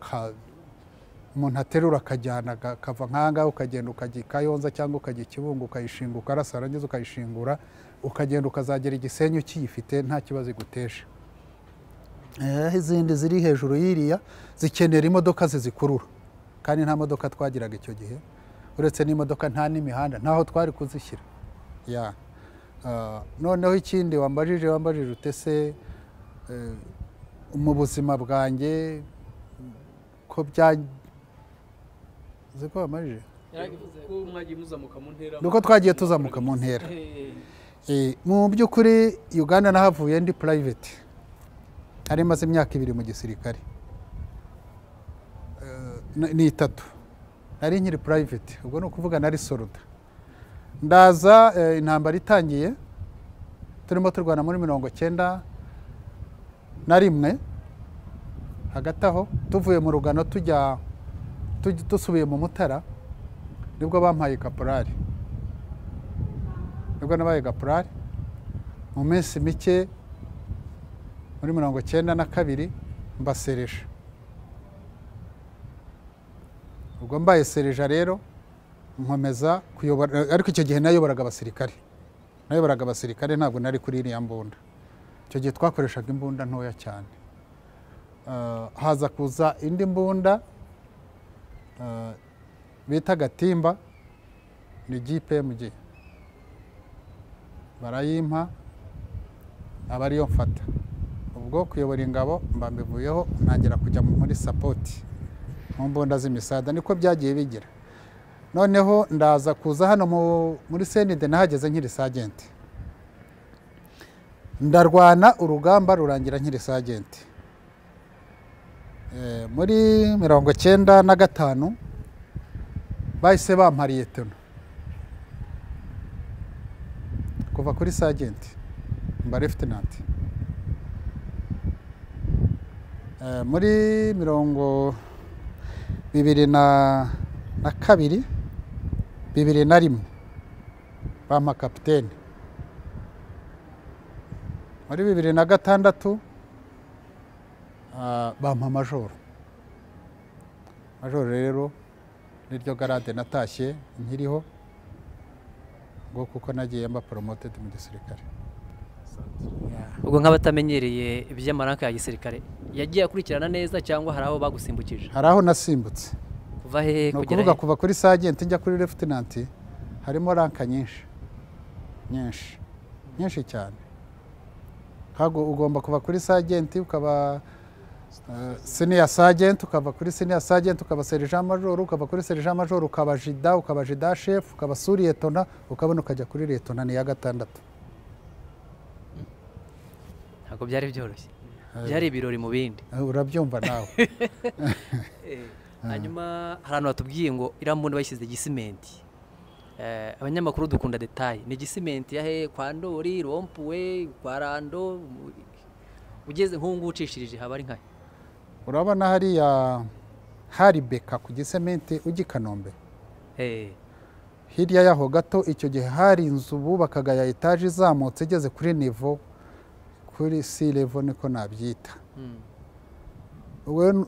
umuntu aterura akajyana akava nk'ahangaha ukagenda ukajya i kayonza cyangwa ukajya i kibungo ukayishinga ukarasa warangiza ukayishingura ukagenda ukazagera igisenyi ukiyifite nta kibazo iguteje Eh, izindi ziri hejuru y'iriya zikenera imodoka zizikurura kandi nta modoka twagiraga icyo gihe. Uretse n'imodoka nta n'imihanda ntaho twari kuzishyira. Noneho ikindi wambajije wambajije utese eh, mu buzima bwanjye ko bya uzi ko ntera? Ni uko twagiye tuzamuka mu ntera. Eh, mu by'ukuri uganda nahavuye ndi private. Nari maze imyaka ibiri mu gisirikare. Eh, ni- itatu. Nari nkiri private. Ubwo ni ukuvuga nari soruda ndaza eh, intambara itangiye turimo turwana muri mirongo cyenda na rimwe hagati aho tuvuye mu rugano tujya tuj- dusubiye mu mutara ni bwo bampaye kaporari ni bwo nabaye gaporari mu minsi mike muri mirongo cyenda na kabiri mbasereje ubwo mbaye sereja rero nkomeza kuyobora ariko icyo gihe nayoboraga abasirikare. Nayoboraga abasirikare ntabwo nari kuri iriya mbunda. Icyo gihe twakoreshaga imbunda ntoya cyane. Ah, haza kuza indi mbunda ah, bita gatimba ni gpmg barayimpa aba ariyo mfata. Ubwo kuyobora ingabo mba mbivuyeho ntangira kujya muri sapoti mu mbunda z'imisada. Niko byagiye bigira. Noneho ndaza kuza hano mu- muri senide nahageze nkiri sagenti ndarwana urugamba rurangira nkiri sagenti Eh, muri mirongo cyenda na gatanu bahise bampariye tono kuva kuri sagenti mba lefutinanti Eh, muri mirongo bibiri na kabiri bibiri na rimwe bampa kapitene muri bibiri na gatandatu ah, bampa majoro. Majoro rero niryo garade natashye nkiriho ngo kuko nagiye mba poromotedi mu gisirikare. Ubwo nk'abatamenyereye iby'amaranka ya gisirikare. Yagiye akurikirana neza cyangwa hari aho bagusimbukije? Hari aho nasimbutse. Kuva hehe ni kugera ukuvuga he kuva kuri sajenti njya kuri lefutinanti harimo ranka nyinshi nyinshi nyinshi cyane. Ugomba kuva kuri sajenti ukaba siniya sajenti ukava kuri siniya sajenti ukaba serija majoro ukava kuri serija majoro ukaba jida ukaba jida shefu ukaba suriyetona ukabona ukajya kuri liyetona ni iya gatandatu. Ntabwo byari byoroshye. Eh. byari ibirori mu bindi. Eh, urabyumva nawe. Eh, hanyuma hari ahantu batubwiye ngo iriya mbunda bayishyize gisimenti. Eh, abanyamakuru dukunda detaye ni gisimenti ya he? Kwa ndori rompuwe kwa rando ugeze nk'ubu ucishirije haba ari nkahe urabona hariya hari beka ku gisementi ujya i kanombe? Eh, hirya yaho gato icyo gihe hari inzu bubakaga ya etaje izamutse igeze kuri nivo kuri si levo niko nabyita. Mm. we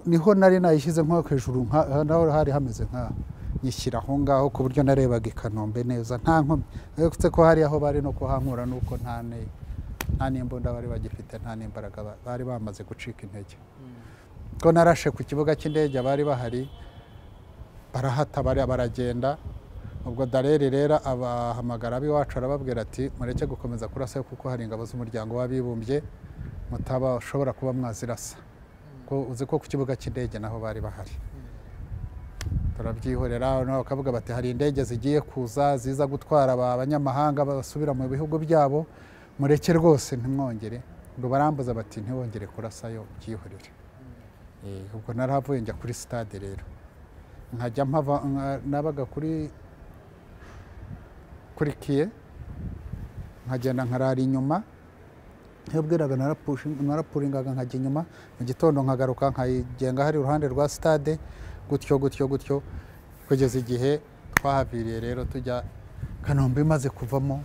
ni ho nari nayishyize nko hejuru naho hari hameze nka nyishyira aho ngaho ku buryo narebaga i kanombe neza nta nkomyi. Uretse ko hari aho bari no kuhankura nuko nta nta n'imbunda bari bagifite nta n'imbaraga ba- bari bamaze gucika intege. Ko narashe ku kibuga cy'indege abari bahari barahata bari baragenda. Ubwo dareri rero abahamagara ab'iwacu arababwira ati mureke gukomeza kurasa kuko hari ingabo z'umuryango w'abibumbye mutabashobora kuba mwazirasa. Uzi ko ku kibuga cy'indege naho bari bahari. Turabyihorera nabo bakavuga bati hari indege zigiye kuza ziza gutwara aba banyamahanga basubira mu bihugu byabo. Mureke rwose ntimwongere. Ngo barambuza bati ntiwongere kurasayo byihorere. Eh, ubwo narahavuye njya kuri sitade rero. Nkajya mpava nabaga kuri kuri kiye nkagenda nkarara inyuma. Iyo narapuringaga nkajya inyuma mu gitondo nkagaruka nkayigenga hari iruhande rwa sitade gutyo gutyo gutyo kugeza igihe twahaviriye rero tujya kanombe imaze kuvamo.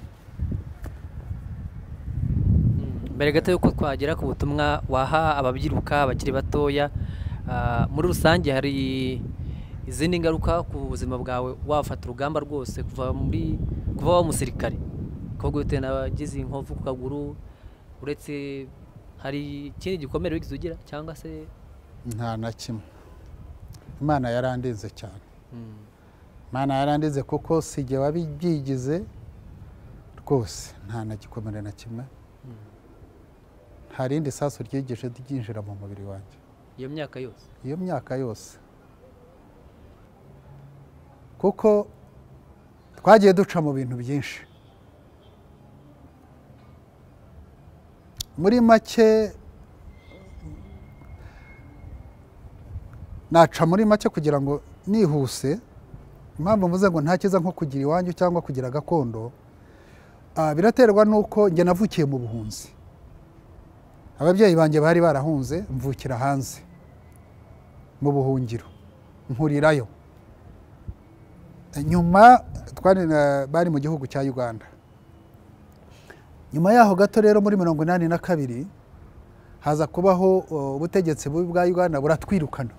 Mbere gato yuko twagera ku butumwa waha ababyiruka abakiri batoya ah, muri rusange hari izindi ngaruka ku buzima bwawe wafata urugamba rwose kuva muri kuva waba umusirikare? Kuvuga bitewe n'abagize inkovu ku kaguru uretse hari ikindi gikomere wigeze ugira cyangwa se nta na kimwe. Imana yarandinze cyane. Mm, imana yarandinze kuko si wabibyigize rwose. Nta na gikomere na kimwe. Nta rindi sasu ryigije ryinjira mu mubiri wanjye. Iyo myaka yose? Iyo myaka yose. Kuko twagiye duca mu bintu byinshi. Muri make naca muri make kugira ngo nihuse. Impamvu mvuze ngo nta cyiza nko kugira iwanyu cyangwa kugira gakondo ah, biraterwa n'uko njye navukiye mu buhunzi. Ababyeyi banjye bari barahunze mvukira hanze mu buhungiro nkurirayo. Nyuma na- bari mu gihugu cya uganda. Nyuma yaho gato rero muri mirongo inani na kabiri haza kubaho ubutegetsi bubi bwa uganda buratwirukana.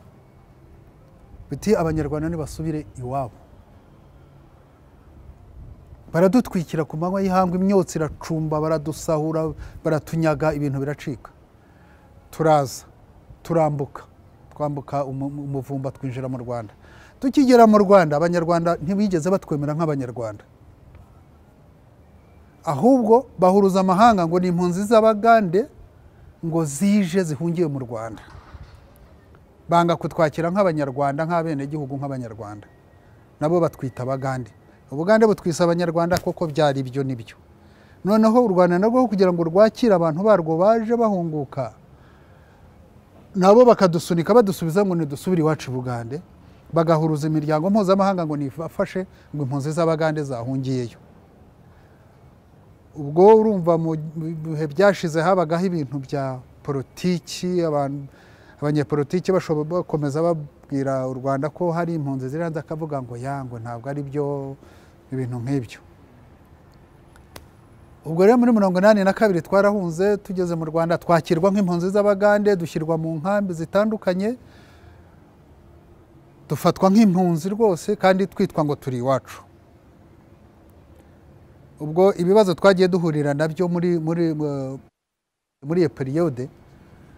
Biti abanyarwanda ntibasubire iwabo. Baradutwikira ku manywa y'ihangu imyotsi iracumba baradusahura baratunyaga ibintu biracika. Turaza turambuka twambuka umu- umuvumba twinjira mu rwanda. Tukigera mu rwanda abanyarwanda ntibigeze batwemera nk'abanyarwanda. Ahubwo bahuruza amahanga ngo ni impunzi z'abagande ngo zije zihungiye mu rwanda. Banga kutwakira nk'abanyarwanda nk'abenegihugu nk'abanyarwanda. Nabo batwita abagande. Ubugande butwisa abanyarwanda koko byari ibyo n'ibyo. Noneho u rwanda narwo kugira ngo rwakire abantu barwo baje bahunguka nabo bakadusunika badusubiza ngo nidusubire iwacu i bugande bagahuruza imiryango mpuzamahanga ngo nifashe ngo impunzi z'abagande zahungiyeyo. Ubwo urumva mu bihe byashize habagaho ibintu bya politiki abanyepolitiki bakomeza babwira u rwanda ko hari impunzi ziri hanze akavuga ngo ya ngo ntabwo ari byo ibintu nk'ibyo. Ubwo rero muri mirongo inani na kabiri twarahunze tugeze mu rwanda twakirwa nk'impunzi z'abagande dushyirwa mu nkambi zitandukanye dufatwa nk'impunzi rwose kandi twitwa ngo turi iwacu. Ubwo ibibazo twagiye duhurira na byo muri muri muri iyo periyode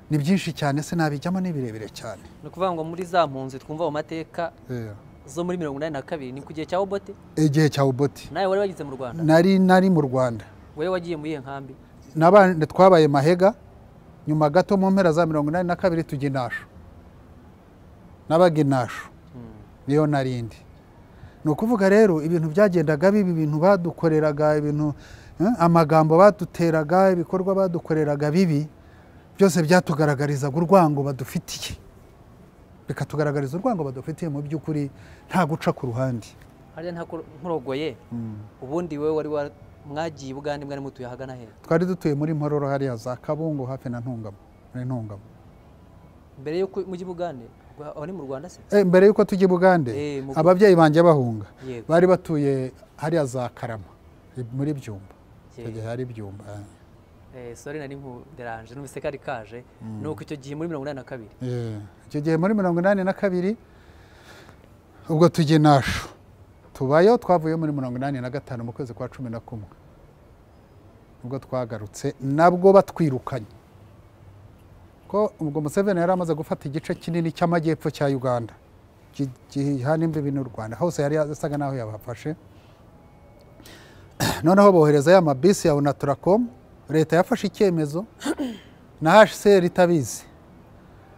ni byinshi cyane se nabijyamo ni birebire cyane. Ni ukuvuga ngo muri za mpunzi twumva mu mateka zo muri mirongo inani na kabiri ni ku gihe cya obote igihe cya uboti nawe wari wagize mu rwanda? Nari nari mu rwanda. Wowe wagiye muri iyo nkambi? N'abandi twabaye mahega nyuma gato mu mpera za mirongo inani na kabiri tujya inasho nabaga inasho niyo narindi ni ukuvuga rero ibintu byagendaga biba ibintu badukoreraga ibintu eh, amagambo baduteraga ibikorwa badukoreraga bibi byose byatugaragarizaga urwango badufitiye. Bikatugaragariza urwango badufitiye mu by'ukuri nta guca ku ruhande. Hariya nta nkurogoye? Ubundi wowe wari wa- mwagiye i bugande mwari mutuye ahagana he? Twari dutuye muri mpororo hariya za kabungo hafi na ntungamo muri ntungamo. Mbere y'uko mujya i bugande Ni mu rwanda se? Eh, mbere y'uko tujya i bugande Eh, ababyeyi banjye bahunga bari batuye hariya za karama muri byumba. Icyo Yego. gihe hari byumba Eh, sorry nari nkuderanje numvise kari kaje. Ni uko icyo gihe muri mirongo inani na kabiri. Icyo gihe muri mirongo inani na kabiri ubwo tujya inasho tubayo twavuye muri mirongo inani na gatanu mu kwezi kwa cumi na kumwe. Ubwo twagarutse nabwo batwirukanye. Ko ubwo museveni yari amaze gufata igice kinini cy'amajyepfo cya uganda. Gi- gihana imbibi n'u rwanda. Hose yari asaga n'aho yabafashe. Noneho bohereza ya mabisi ya unaturacom leta yafashe icyemezo na hcr itabizi.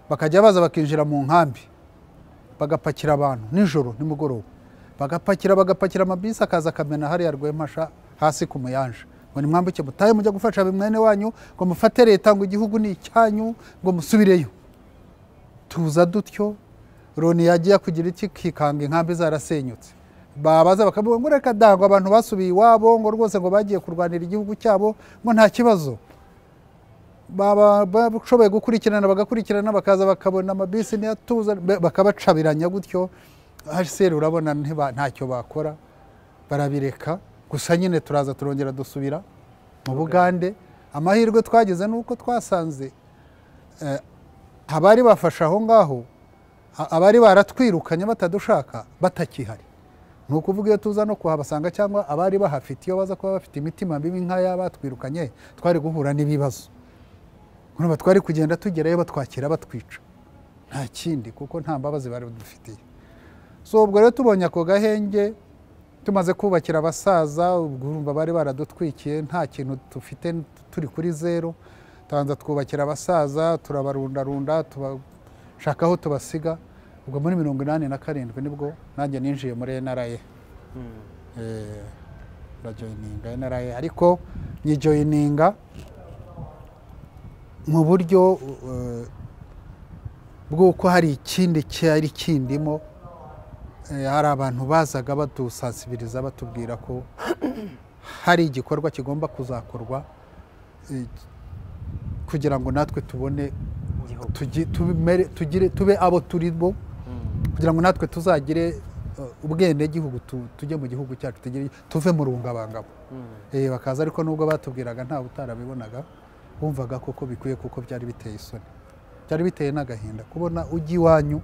Bakajya baza bakinjira mu nkambi bagapakira abantu. Nijoro nimugoroba. Bagapakira bagapakira amabisi akaza akamena hariya rwemasha hasi ku muyanja. Ngo nimwambuke mutahe mujya gufasha mwene wanyu ngo mufate leta ngo igihugu ni icyanyu ngo musubireyo. Tuza dutyo loni yagiye kugira iki kikanga inkambi zarasenyutse. Babaza bakavuga ngo reka da ngo abantu basubiye iwabo ngo rwose ngo bagiye kurwanira igihugu cyabo ngo nta kibazo. Baba bashoboye gukurikirana bagakurikirana bakaza bakabona amabisi ntiyatuza bakabacabiranya gutyo. Hcr urabona ntacyo bakora barabireka. Gusa nyine turaza turongera dusubira mu bugande. Amahirwe twagize ni uko twasanze eh, abari bafashe aho ngaho abari baratwirukanye batadushaka batakihari. Ni ukuvuga iyo tuza no kuhabasanga cyangwa abari bahafite iyo baza kuba bafite imitima mibi nk'ay'abatwirukanye twari guhura n'ibibazo. Urumva twari kugenda tugerayo batwakira batwica. Nta kindi kuko nta mbabazi bari badufitiye so ubwo rero tubonye ako gahenge tumaze kubakira abasaza urumva bari baradutwikiye nta kintu dufite turi kuri zeru tubanza twubakira abasaza turabarundarunda tubashaka aho tubasiga. Ubwo muri mirongo inani na karindwi ni bwo nanjye ninjiye muri NRA urajoyininga NRA ariko nyijoyininga mu buryo eh, bw'uko hari ikindi cyari kindimo eh, hari abantu bazaga badusansibiriza batubwira ko hari igikorwa kigomba kuzakorwa eh, kugira ngo natwe tubone tube abo turi bo kugira ngo natwe tuzagire eh, ubwenegihugu tu- tujye mu gihugu cyacu tuve mu rungabangabo. Eh, bakaza ariko nubwo batubwiraga ntawe utarabibonaga bumvaga koko bikwiye kuko byari biteye isoni. Byari biteye n'agahinda. Kubona ujya iwanyu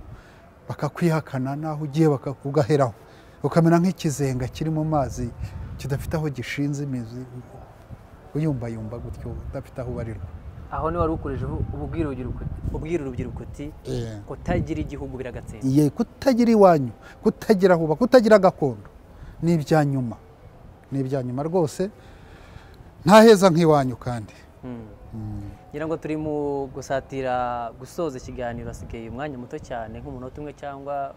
bakakwihakana naho ugiye baka- ugaheraho ukamera nk'ikizenga kiri mu mazi kidafite aho gishinze imizi uyumbayumba gutyo udafite aho ubarirwa. Aho ni wari ukoresha ubwira urubyiruko uti Eh. kutagira igihugu biragatsinda Ye, kutagira iwanyu kutagira aho uba kutagira gakondo ni ibya nyuma ni ibya nyuma. Rwose nta heza nk'iwanyu kandi. Ngira ngo turi mu gusatira gusoza ikiganiro hasigaye umwanya muto cyane nk'umunota umwe cyangwa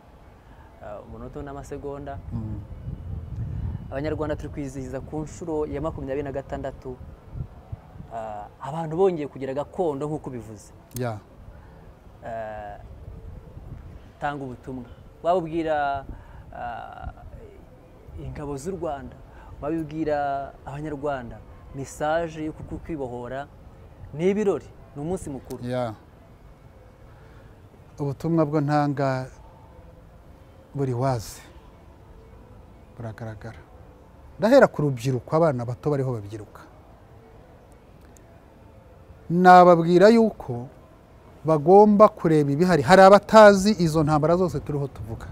uh, umunota n'amasegonda. Abanyarwanda turi kwizihiza ku nshuro ya makumyabiri na gatandatu uh, abantu bongeye kugira gakondo nk'uko bivuze uh, tanga ubutumwa. Wabubwira ingabo z'u rwanda. Wabibwira abanyarwanda mesaje yo kuko kwibohora. Ni ibirori ni umunsi mukuru. Ubutumwa bwo ntanga buri wazi. Buragaragara. Ndahera ku rubyiruko abana bato bariho babyiruka. Nababwira yuko bagomba kureba ibihari. Hari abatazi izo ntambara zose turiho tuvuga.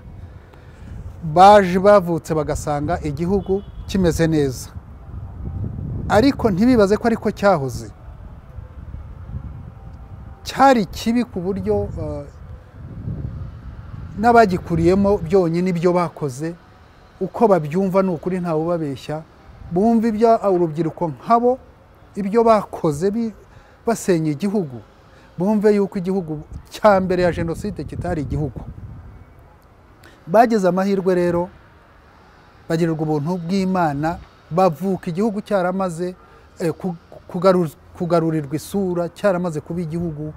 Baje bavutse bagasanga igihugu kimeze neza. Ariko ntibibaze ko ariko cyahoze. Cyari kibi ku buryo eh, n'abagikuriyemo byonyine ibyo bakoze uko babyumva ni ukuri ntawe ubabeshya bumva ibyo urubyiruko nkabo ibyo bakoze basenya igihugu bumve yuko igihugu cya mbere ya jenoside kitari igihugu. Bagize amahirwe rero bagirirwa ubuntu bw'imana bavuka igihugu cyaramaze eh, kugarurirwa isura cyaramaze kuba igihugu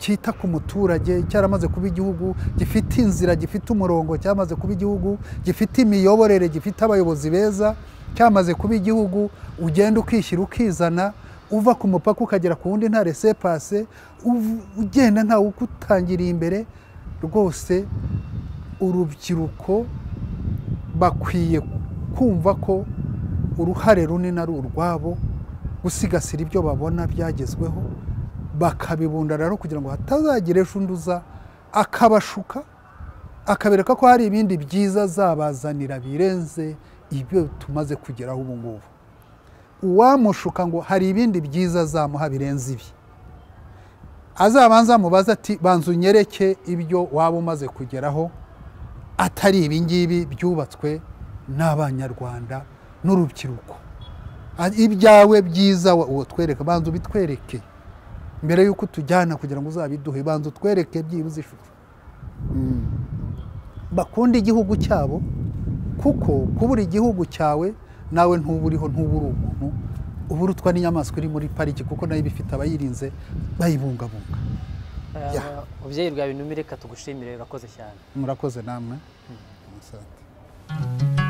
cyita ku muturage cyaramaze kuba igihugu gifite inzira gifite umurongo cyamaze kuba igihugu gifite imiyoborere gifite abayobozi beza cyamaze kuba igihugu ugenda ukishyira ukizana uva ku mupaka ukagera ku wundi nta resepase ugenda ntawe ukutangiriye imbere rwose urubyiruko bakwiye kumva ko uruhare runini ari urwabo gusigasira ibyo babona byagezweho bakabibunda rero kugira ngo hatazagira ejo undi uza akabashuka akabereka ko hari ibindi byiza azabazanira birenze ibyo tumaze kugeraho ubu ngubu. Uwamushuka ngo hari ibindi byiza azamuha birenze ibi. Azabanza amubaze ati banza unyereke ibyo waba umaze kugeraho. Atari ibi ngibi byubatswe n'abanyarwanda n'urubyiruko. Ibyawe byiza wa- uwo twereka banza ubitwereke. Mbere y'uko utujyana kugira ngo uzabiduhe banza utwereke byibuze ishusho Mm. bakunda igihugu cyabo kuko kubura igihugu cyawe nawe ntuba uriho ntuba uri umuntu. Uba urutwa n'inyamaswa iri muri pariki kuko na yo iba ifite abayirinze bayibungabunga. Eh, mubyeyi rwa bintu reka tugushimire urakoze cyane. Murakoze namwe. Asante.